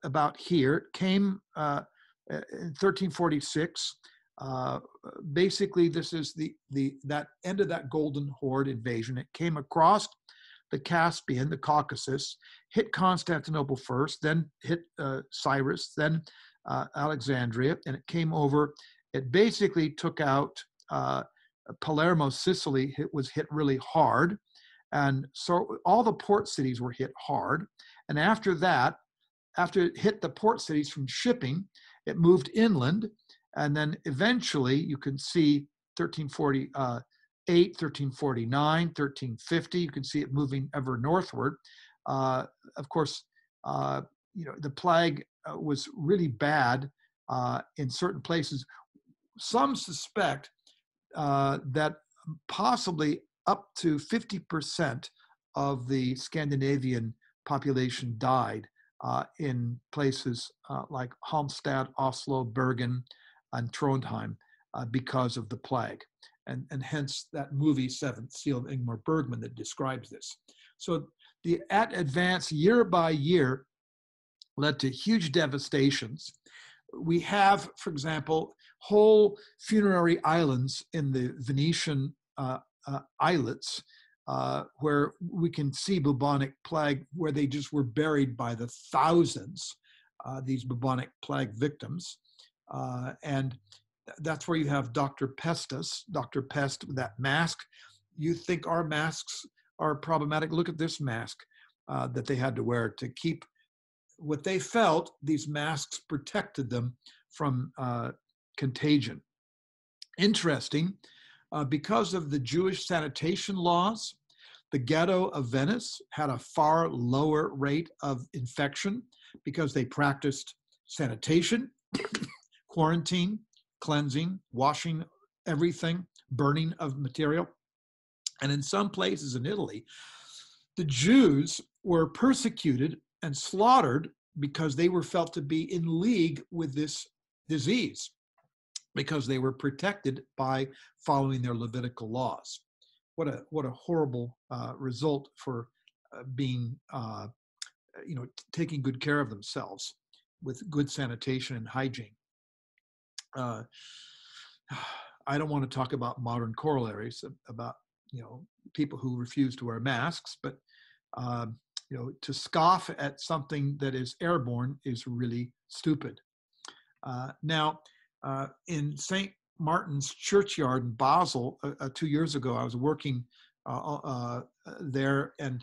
about here, it came uh, in 1346. uh, basically, this is the, the that end of that Golden Horde invasion. It came across the Caspian, the Caucasus, hit Constantinople first, then hit uh, Cyprus, then uh, Alexandria, and it came over. It basically took out uh, Palermo, Sicily. It was hit really hard, and so all the port cities were hit hard. And after that, after it hit the port cities from shipping, it moved inland, and then eventually you can see 1348, uh, 1349, 1350. You can see it moving ever northward. Uh, of course, uh, you know the plague was really bad uh, in certain places. Some suspect uh, that possibly up to 50% of the Scandinavian population died uh, in places uh, like Halmstad, Oslo, Bergen, and Trondheim uh, because of the plague. And, and hence that movie, Seventh Seal of Ingmar Bergman, that describes this. So the at advance year by year led to huge devastations. We have, for example, whole funerary islands in the Venetian uh, uh, islets uh, where we can see bubonic plague, where they just were buried by the thousands, uh, these bubonic plague victims. Uh, and that's where you have Dr. Pestis, Dr. Pest, that mask. You think our masks are problematic? Look at this mask uh, that they had to wear to keep what they felt, these masks protected them from uh, contagion. Interesting, uh, because of the Jewish sanitation laws, the ghetto of Venice had a far lower rate of infection because they practiced sanitation, quarantine, cleansing, washing everything, burning of material. And in some places in Italy, the Jews were persecuted and slaughtered because they were felt to be in league with this disease because they were protected by following their Levitical laws. What a what a horrible uh, result for uh, being uh, you know taking good care of themselves with good sanitation and hygiene. Uh, I don't want to talk about modern corollaries about you know people who refuse to wear masks, but um, you know to scoff at something that is airborne is really stupid. Uh, now, uh, in St. Martin's Churchyard in Basel uh, uh, two years ago, I was working uh, there, and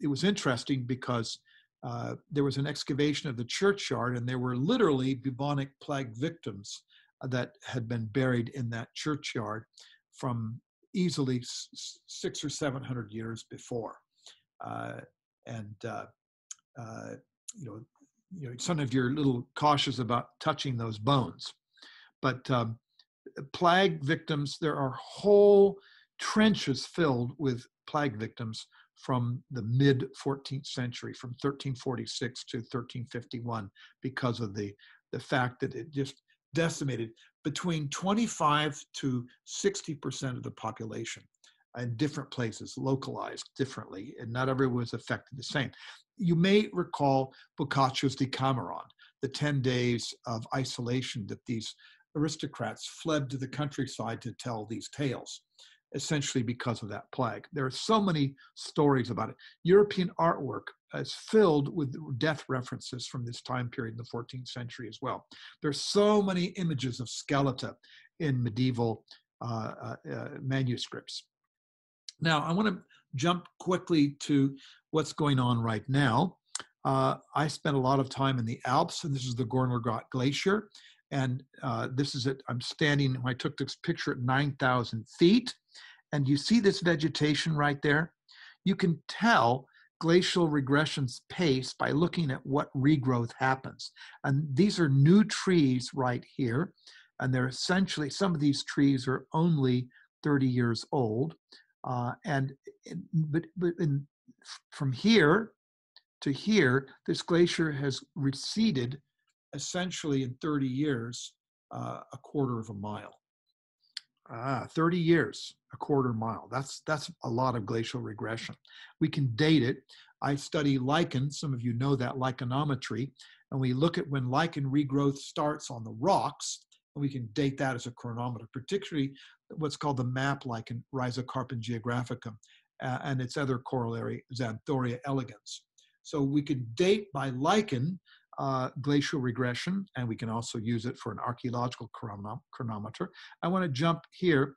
it was interesting because there was an excavation of the churchyard, and there were literally bubonic plague victims that had been buried in that churchyard from easily six or seven hundred years before. Uh, and uh, uh, you know you know, sometimes you're a little cautious about touching those bones. But um, plague victims, there are whole trenches filled with plague victims from the mid 14th century, from 1346 to 1351, because of the, the fact that it just decimated between 25 to 60% of the population in different places, localized differently, and not everyone was affected the same you may recall Boccaccio's Decameron, the 10 days of isolation that these aristocrats fled to the countryside to tell these tales, essentially because of that plague. There are so many stories about it. European artwork is filled with death references from this time period in the 14th century as well. There's so many images of skeleta in medieval uh, uh, uh, manuscripts. Now, I want to jump quickly to what's going on right now. Uh, I spent a lot of time in the Alps, and this is the Gornergrat Glacier. And uh, this is it. I'm standing, I took this picture at 9,000 feet. And you see this vegetation right there? You can tell glacial regression's pace by looking at what regrowth happens. And these are new trees right here. And they're essentially, some of these trees are only 30 years old. Uh, and but but in, from here to here, this glacier has receded essentially in 30 years uh, a quarter of a mile. Ah, 30 years, a quarter mile. That's that's a lot of glacial regression. We can date it. I study lichen. Some of you know that lichenometry, and we look at when lichen regrowth starts on the rocks, and we can date that as a chronometer, particularly what's called the map lichen Rhizocarpon geographicum uh, and its other corollary Xanthoria elegans. So we can date by lichen uh, glacial regression, and we can also use it for an archaeological chronometer. I want to jump here.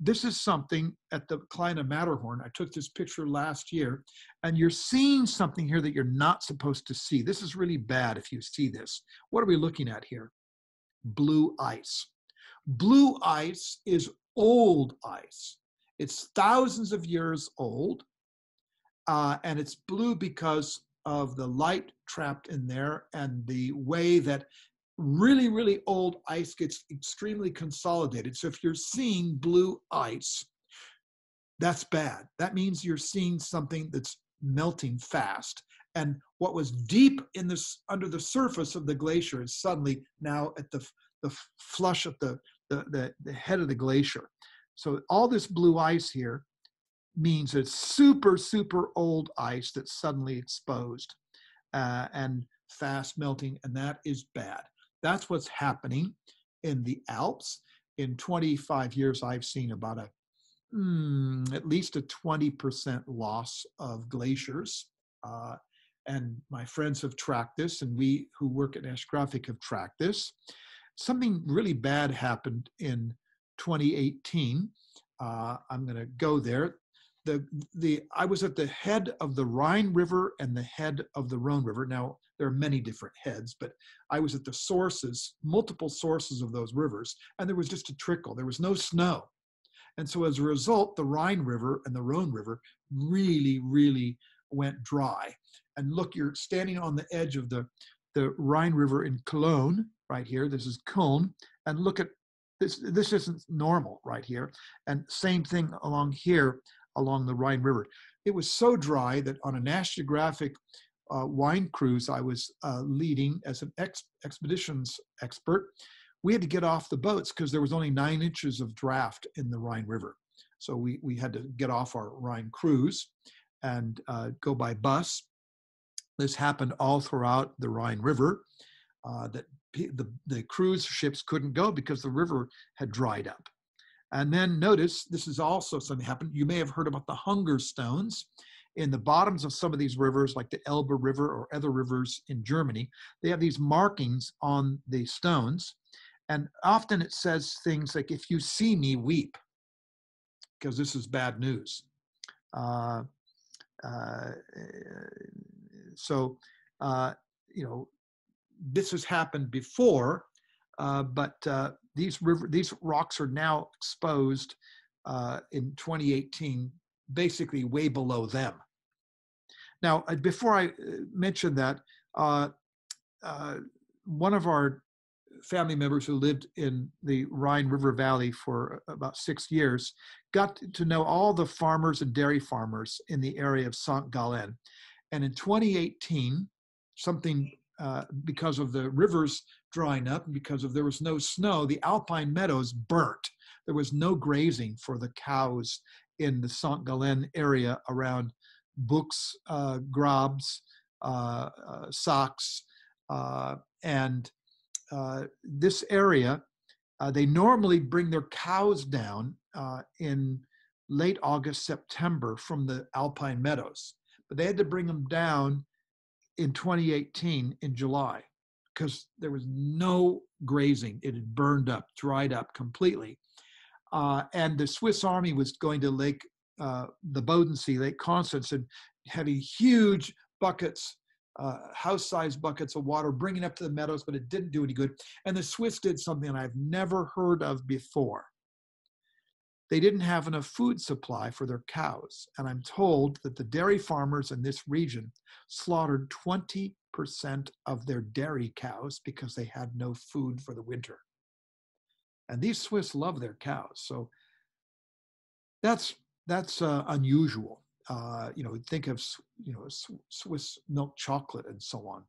This is something at the Kleine Matterhorn. I took this picture last year, and you're seeing something here that you're not supposed to see. This is really bad if you see this. What are we looking at here? Blue ice. Blue ice is old ice. It's thousands of years old, uh, and it's blue because of the light trapped in there and the way that really, really old ice gets extremely consolidated. So if you're seeing blue ice, that's bad. That means you're seeing something that's melting fast. And what was deep in this under the surface of the glacier is suddenly now at the the flush at the, the, the, the head of the glacier. So all this blue ice here means it's super, super old ice that's suddenly exposed uh, and fast melting, and that is bad. That's what's happening in the Alps. In 25 years, I've seen about a mm, at least a 20% loss of glaciers. Uh, and my friends have tracked this, and we who work at National have tracked this. Something really bad happened in 2018. Uh, I'm going to go there the the I was at the head of the Rhine River and the head of the Rhone River. Now there are many different heads, but I was at the sources, multiple sources of those rivers, and there was just a trickle. There was no snow, and so as a result, the Rhine River and the Rhone River really, really went dry. And look, you're standing on the edge of the the Rhine River in Cologne, right here. This is Cologne, and look at this. This isn't normal right here. And same thing along here along the Rhine River. It was so dry that on a National Geographic uh, wine cruise I was uh, leading as an ex- expeditions expert, we had to get off the boats because there was only nine inches of draft in the Rhine River. So we, we had to get off our Rhine cruise and uh, go by bus. This happened all throughout the Rhine River. Uh, that the, the cruise ships couldn't go because the river had dried up. And then notice this is also something happened. You may have heard about the hunger stones in the bottoms of some of these rivers, like the Elbe River or other rivers in Germany. They have these markings on the stones. And often it says things like, if you see me, weep, because this is bad news. Uh, uh, so, uh, you know, this has happened before, uh, but uh, these river these rocks are now exposed uh, in 2018, basically way below them. Now, uh, before I uh, mention that, uh, one of our family members who lived in the Rhine River Valley for about six years got to know all the farmers and dairy farmers in the area of St. Gallen. And in 2018, something uh, because of the rivers drying up because of there was no snow, the alpine meadows burnt. There was no grazing for the cows in the St. Gallen area around Buchs, uh, Grabs, uh, uh, Sax, uh, and uh, this area, uh, they normally bring their cows down in late August, September from the alpine meadows, but they had to bring them down in 2018 in July because there was no grazing. It had burned up, dried up completely. Uh, and the Swiss army was going to Lake, uh, the Bodensee, Lake Constance, and having huge buckets, uh, house-sized buckets of water, bringing up to the meadows, but it didn't do any good. And the Swiss did something I've never heard of before they didn't have enough food supply for their cows. And I'm told that the dairy farmers in this region slaughtered 20% of their dairy cows because they had no food for the winter. And these Swiss love their cows. So that's, that's uh, unusual. Uh, you know, think of, you know, Swiss milk chocolate and so on,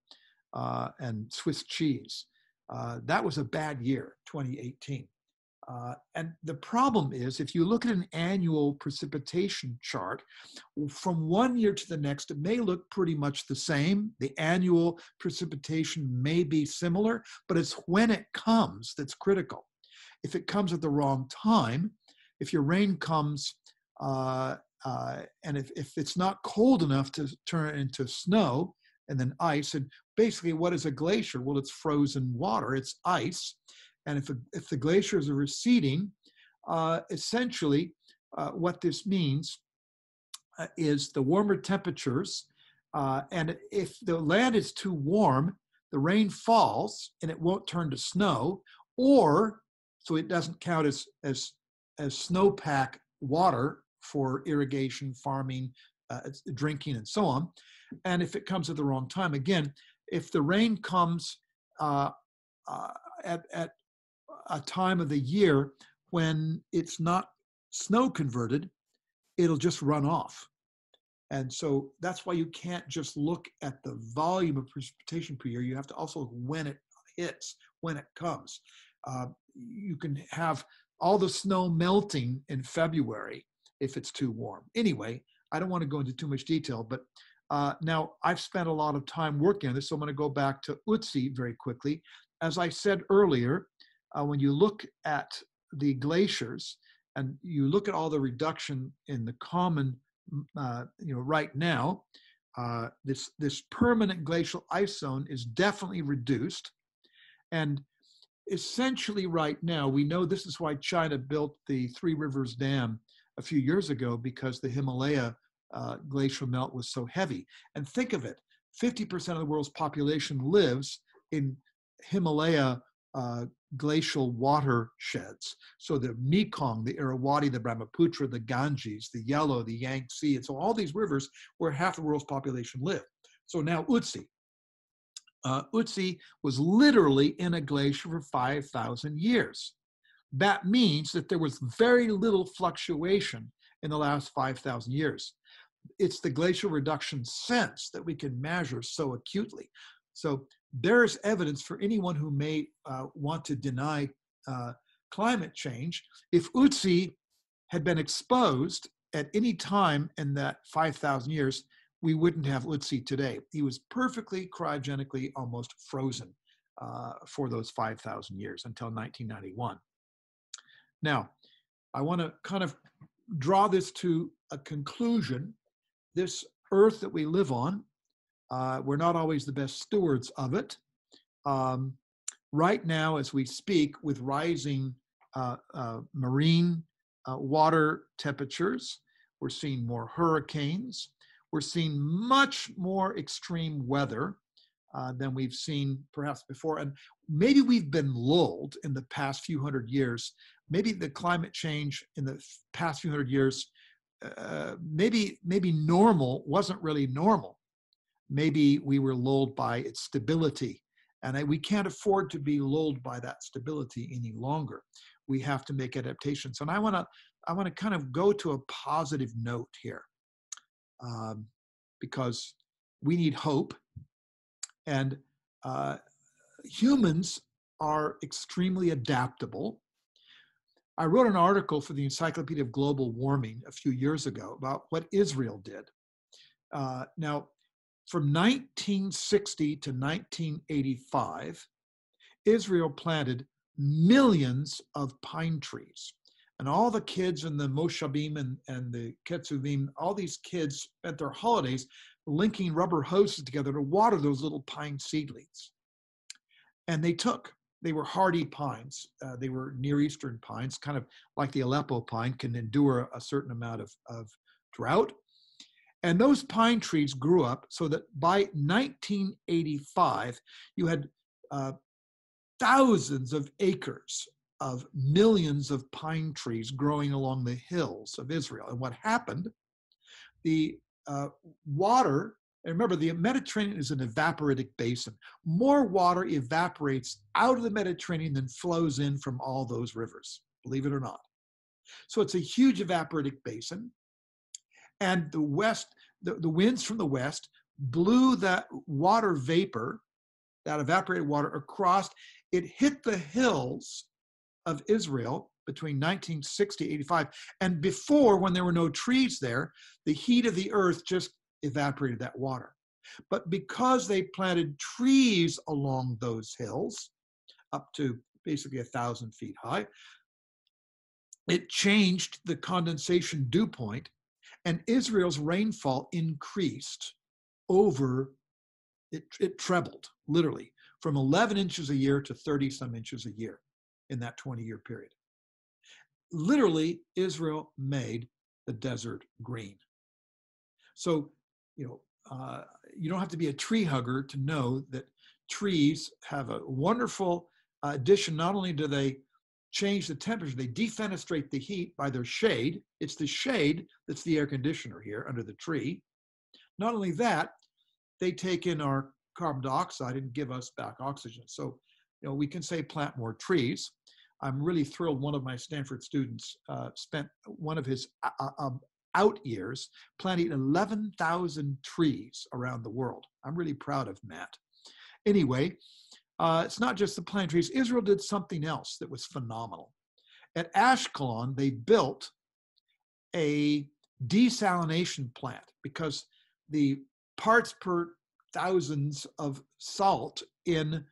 uh, and Swiss cheese. Uh, that was a bad year, 2018. Uh, and the problem is, if you look at an annual precipitation chart, from one year to the next, it may look pretty much the same. The annual precipitation may be similar, but it's when it comes that's critical. if it comes at the wrong time, if your rain comes uh, uh, and if, if it's not cold enough to turn it into snow and then ice, and basically what is a glacier? Well, it's frozen water, it's ice. And if, a, if the glaciers are receding, uh, essentially uh, what this means uh, is the warmer temperatures. Uh, and if the land is too warm, the rain falls and it won't turn to snow, or so it doesn't count as as as snowpack water for irrigation, farming, uh, drinking, and so on. And if it comes at the wrong time, again, if the rain comes uh, uh, at at a time of the year when it's not snow converted, it'll just run off. And so that's why you can't just look at the volume of precipitation per year. You have to also look when it hits, when it comes. Uh, you can have all the snow melting in February if it's too warm. Anyway, I don't want to go into too much detail, but uh, now I've spent a lot of time working on this, so I'm going to go back to Ötzi very quickly. As I said earlier, uh, when you look at the glaciers and you look at all the reduction in the common uh, you know, right now, uh, this this permanent glacial ice zone is definitely reduced, and essentially right now we know this is why China built the Three Rivers Dam a few years ago because the Himalaya uh, glacial melt was so heavy. And think of it: 50% of the world's population lives in Himalaya uh, glacial watersheds. So the Mekong, the Irrawaddy, the Brahmaputra, the Ganges, the Yellow, the Yangtze, and so all these rivers where half the world's population live. So now Ötzi. Uh, Ötzi was literally in a glacier for 5,000 years. That means that there was very little fluctuation in the last 5,000 years. It's the glacial reduction sense that we can measure so acutely. So there's evidence for anyone who may uh, want to deny uh, climate change. If Ötzi had been exposed at any time in that 5,000 years, we wouldn't have Ötzi today. He was perfectly cryogenically almost frozen uh, for those 5,000 years until 1991. Now, I want to kind of draw this to a conclusion. This earth that we live on uh, we're not always the best stewards of it. Um, right now, as we speak, with rising uh, uh, marine uh, water temperatures, we're seeing more hurricanes. We're seeing much more extreme weather uh, than we've seen perhaps before. And maybe we've been lulled in the past few hundred years. Maybe the climate change in the past few hundred years, uh, maybe maybe normal wasn't really normal maybe we were lulled by its stability. And I, we can't afford to be lulled by that stability any longer. We have to make adaptations. And I want to I want to kind of go to a positive note here, um, because we need hope, and uh, humans are extremely adaptable. I wrote an article for the Encyclopedia of Global Warming a few years ago about what Israel did. Uh, now, from 1960 to 1985, Israel planted millions of pine trees. And all the kids in the Moshavim and, and the Kibbutzim, all these kids spent their holidays linking rubber hoses together to water those little pine seedlings. And they took. They were hardy pines. Uh, they were Near Eastern pines, kind of like the Aleppo pine, can endure a certain amount of, of drought. And those pine trees grew up so that by 1985, you had uh, thousands of acres of millions of pine trees growing along the hills of Israel. And what happened? The uh, water, and remember, the Mediterranean is an evaporitic basin. More water evaporates out of the Mediterranean than flows in from all those rivers, believe it or not. So it's a huge evaporitic basin and the west, the, the winds from the west blew that water vapor, that evaporated water across. It hit the hills of Israel between 1960 85 and before when there were no trees there the heat of the earth just evaporated that water but because they planted trees along those hills up to basically a thousand feet high. It changed the condensation dew point, and Israel's rainfall increased over, it, it trebled literally from 11 inches a year to 30 some inches a year in that 20 year period. Literally, Israel made the desert green. So, you know, uh, you don't have to be a tree hugger to know that trees have a wonderful addition. Not only do they change the temperature, they defenestrate the heat by their shade. It's the shade that's the air conditioner here under the tree. Not only that, they take in our carbon dioxide and give us back oxygen. So, you know, we can say plant more trees. I'm really thrilled. One of my Stanford students uh, spent one of his uh, uh um, out years planting 11,000 trees around the world. I'm really proud of Matt. Anyway, uh, it's not just the plant trees. Israel did something else that was phenomenal. At Ashkelon, they built a desalination plant because the parts per thousands of salt in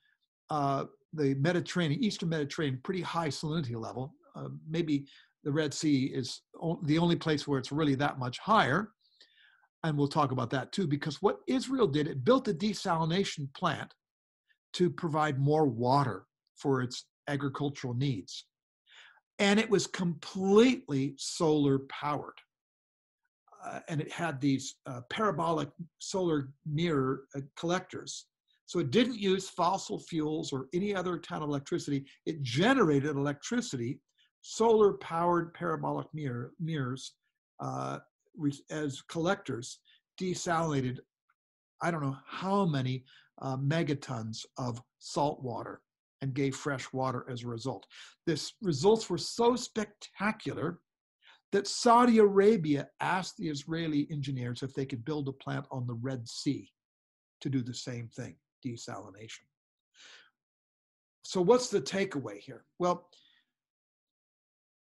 uh, the Mediterranean, Eastern Mediterranean, pretty high salinity level. Uh, maybe the Red Sea is the only place where it's really that much higher. And we'll talk about that too, because what Israel did, it built a desalination plant to provide more water for its agricultural needs. And it was completely solar powered. Uh, and it had these uh, parabolic solar mirror uh, collectors. So it didn't use fossil fuels or any other kind of electricity. It generated electricity, solar powered parabolic mirror, mirrors uh, as collectors, desalinated, I don't know how many uh, megatons of salt water and gave fresh water as a result. This results were so spectacular that Saudi Arabia asked the Israeli engineers if they could build a plant on the Red Sea to do the same thing, desalination. So what's the takeaway here? Well,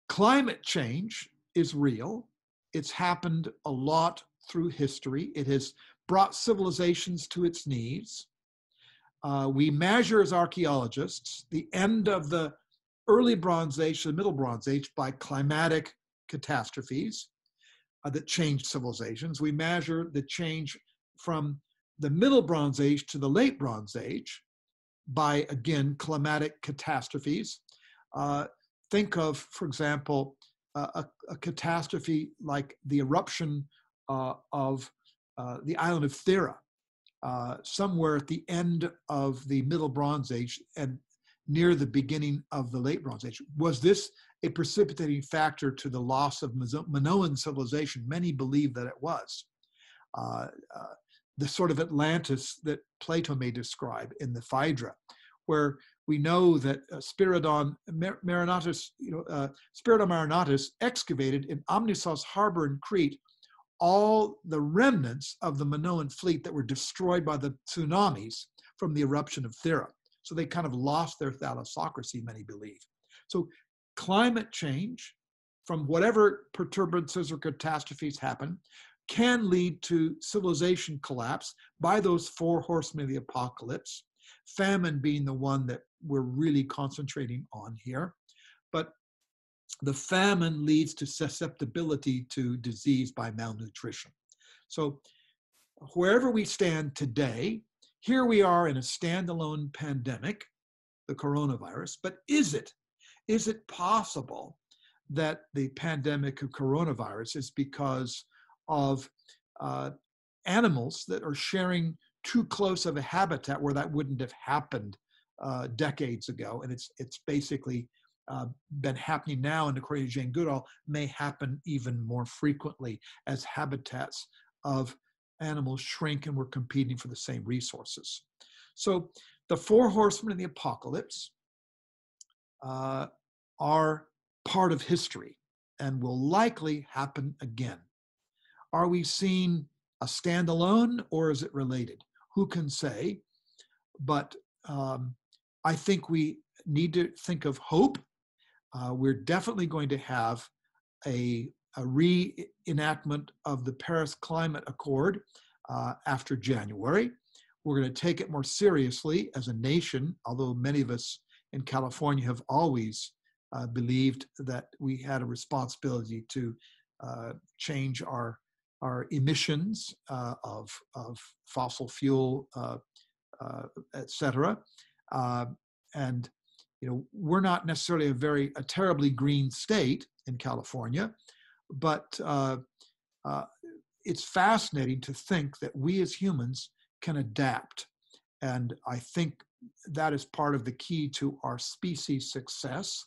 climate change is real. It's happened a lot through history. It has brought civilizations to its knees. Uh, we measure as archaeologists the end of the early Bronze Age to the Middle Bronze Age by climatic catastrophes uh, that changed civilizations. We measure the change from the Middle Bronze Age to the Late Bronze Age by, again, climatic catastrophes. Uh, think of, for example, a, a, catastrophe like the eruption uh, of uh, the island of Thera uh, somewhere at the end of the Middle Bronze Age and near the beginning of the Late Bronze Age. Was this a precipitating factor to the loss of Minoan civilization? Many believe that it was. Uh, uh, the sort of Atlantis that Plato may describe in the Phaedra, where we know that uh, Spyridon Marinatos, you know, uh, Spyridon Marinatos excavated in Amnisos harbor in Crete all the remnants of the Minoan fleet that were destroyed by the tsunamis from the eruption of Thera. So they kind of lost their thalassocracy, many believe. So climate change, from whatever perturbances or catastrophes happen, can lead to civilization collapse by those four horsemen of the apocalypse, famine being the one that we're really concentrating on here. But the famine leads to susceptibility to disease by malnutrition. So, wherever we stand today, here we are in a standalone pandemic, the coronavirus, but is it? Is it possible that the pandemic of coronavirus is because of uh, animals that are sharing too close of a habitat where that wouldn't have happened uh, decades ago, and it's it's basically uh, been happening now, and according to Jane Goodall, may happen even more frequently as habitats of animals shrink and we're competing for the same resources. So the four horsemen of the apocalypse uh, are part of history and will likely happen again. Are we seeing a standalone or is it related? Who can say? But um, I think we need to think of hope uh, we're definitely going to have a, a reenactment of the Paris Climate Accord uh, after January. We're going to take it more seriously as a nation, although many of us in California have always uh, believed that we had a responsibility to uh, change our our emissions uh, of of fossil fuel, uh, et cetera, and you know we're not necessarily a very a terribly green state in California, but it's fascinating to think that we as humans can adapt. And I think that is part of the key to our species' success.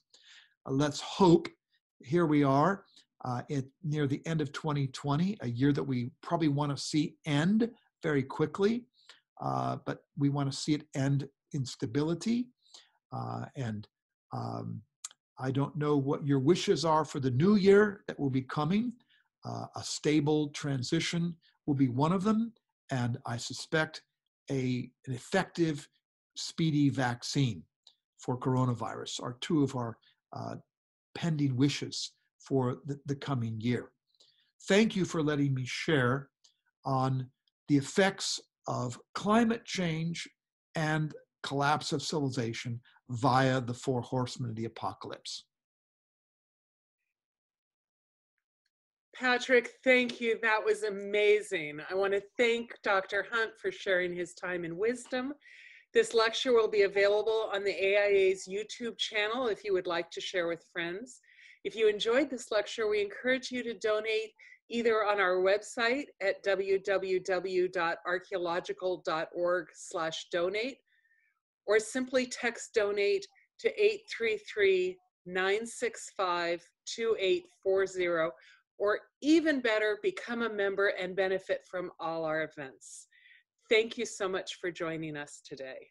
Uh, let's hope here we are uh, at near the end of 2020, a year that we probably want to see end very quickly, uh, but we want to see it end in stability. Uh, and um, I don't know what your wishes are for the new year that will be coming. Uh, a stable transition will be one of them, and I suspect a, an effective, speedy vaccine for coronavirus are two of our uh, pending wishes for the, the coming year. Thank you for letting me share on the effects of climate change and collapse of civilization via the four horsemen of the apocalypse. Patrick, thank you. That was amazing. I want to thank Dr. Hunt for sharing his time and wisdom. This lecture will be available on the AIA's YouTube channel if you would like to share with friends. If you enjoyed this lecture, we encourage you to donate either on our website at www.archaeological.org slash donate or simply text donate to 833 965 2840 or even better, become a member and benefit from all our events. Thank you so much for joining us today.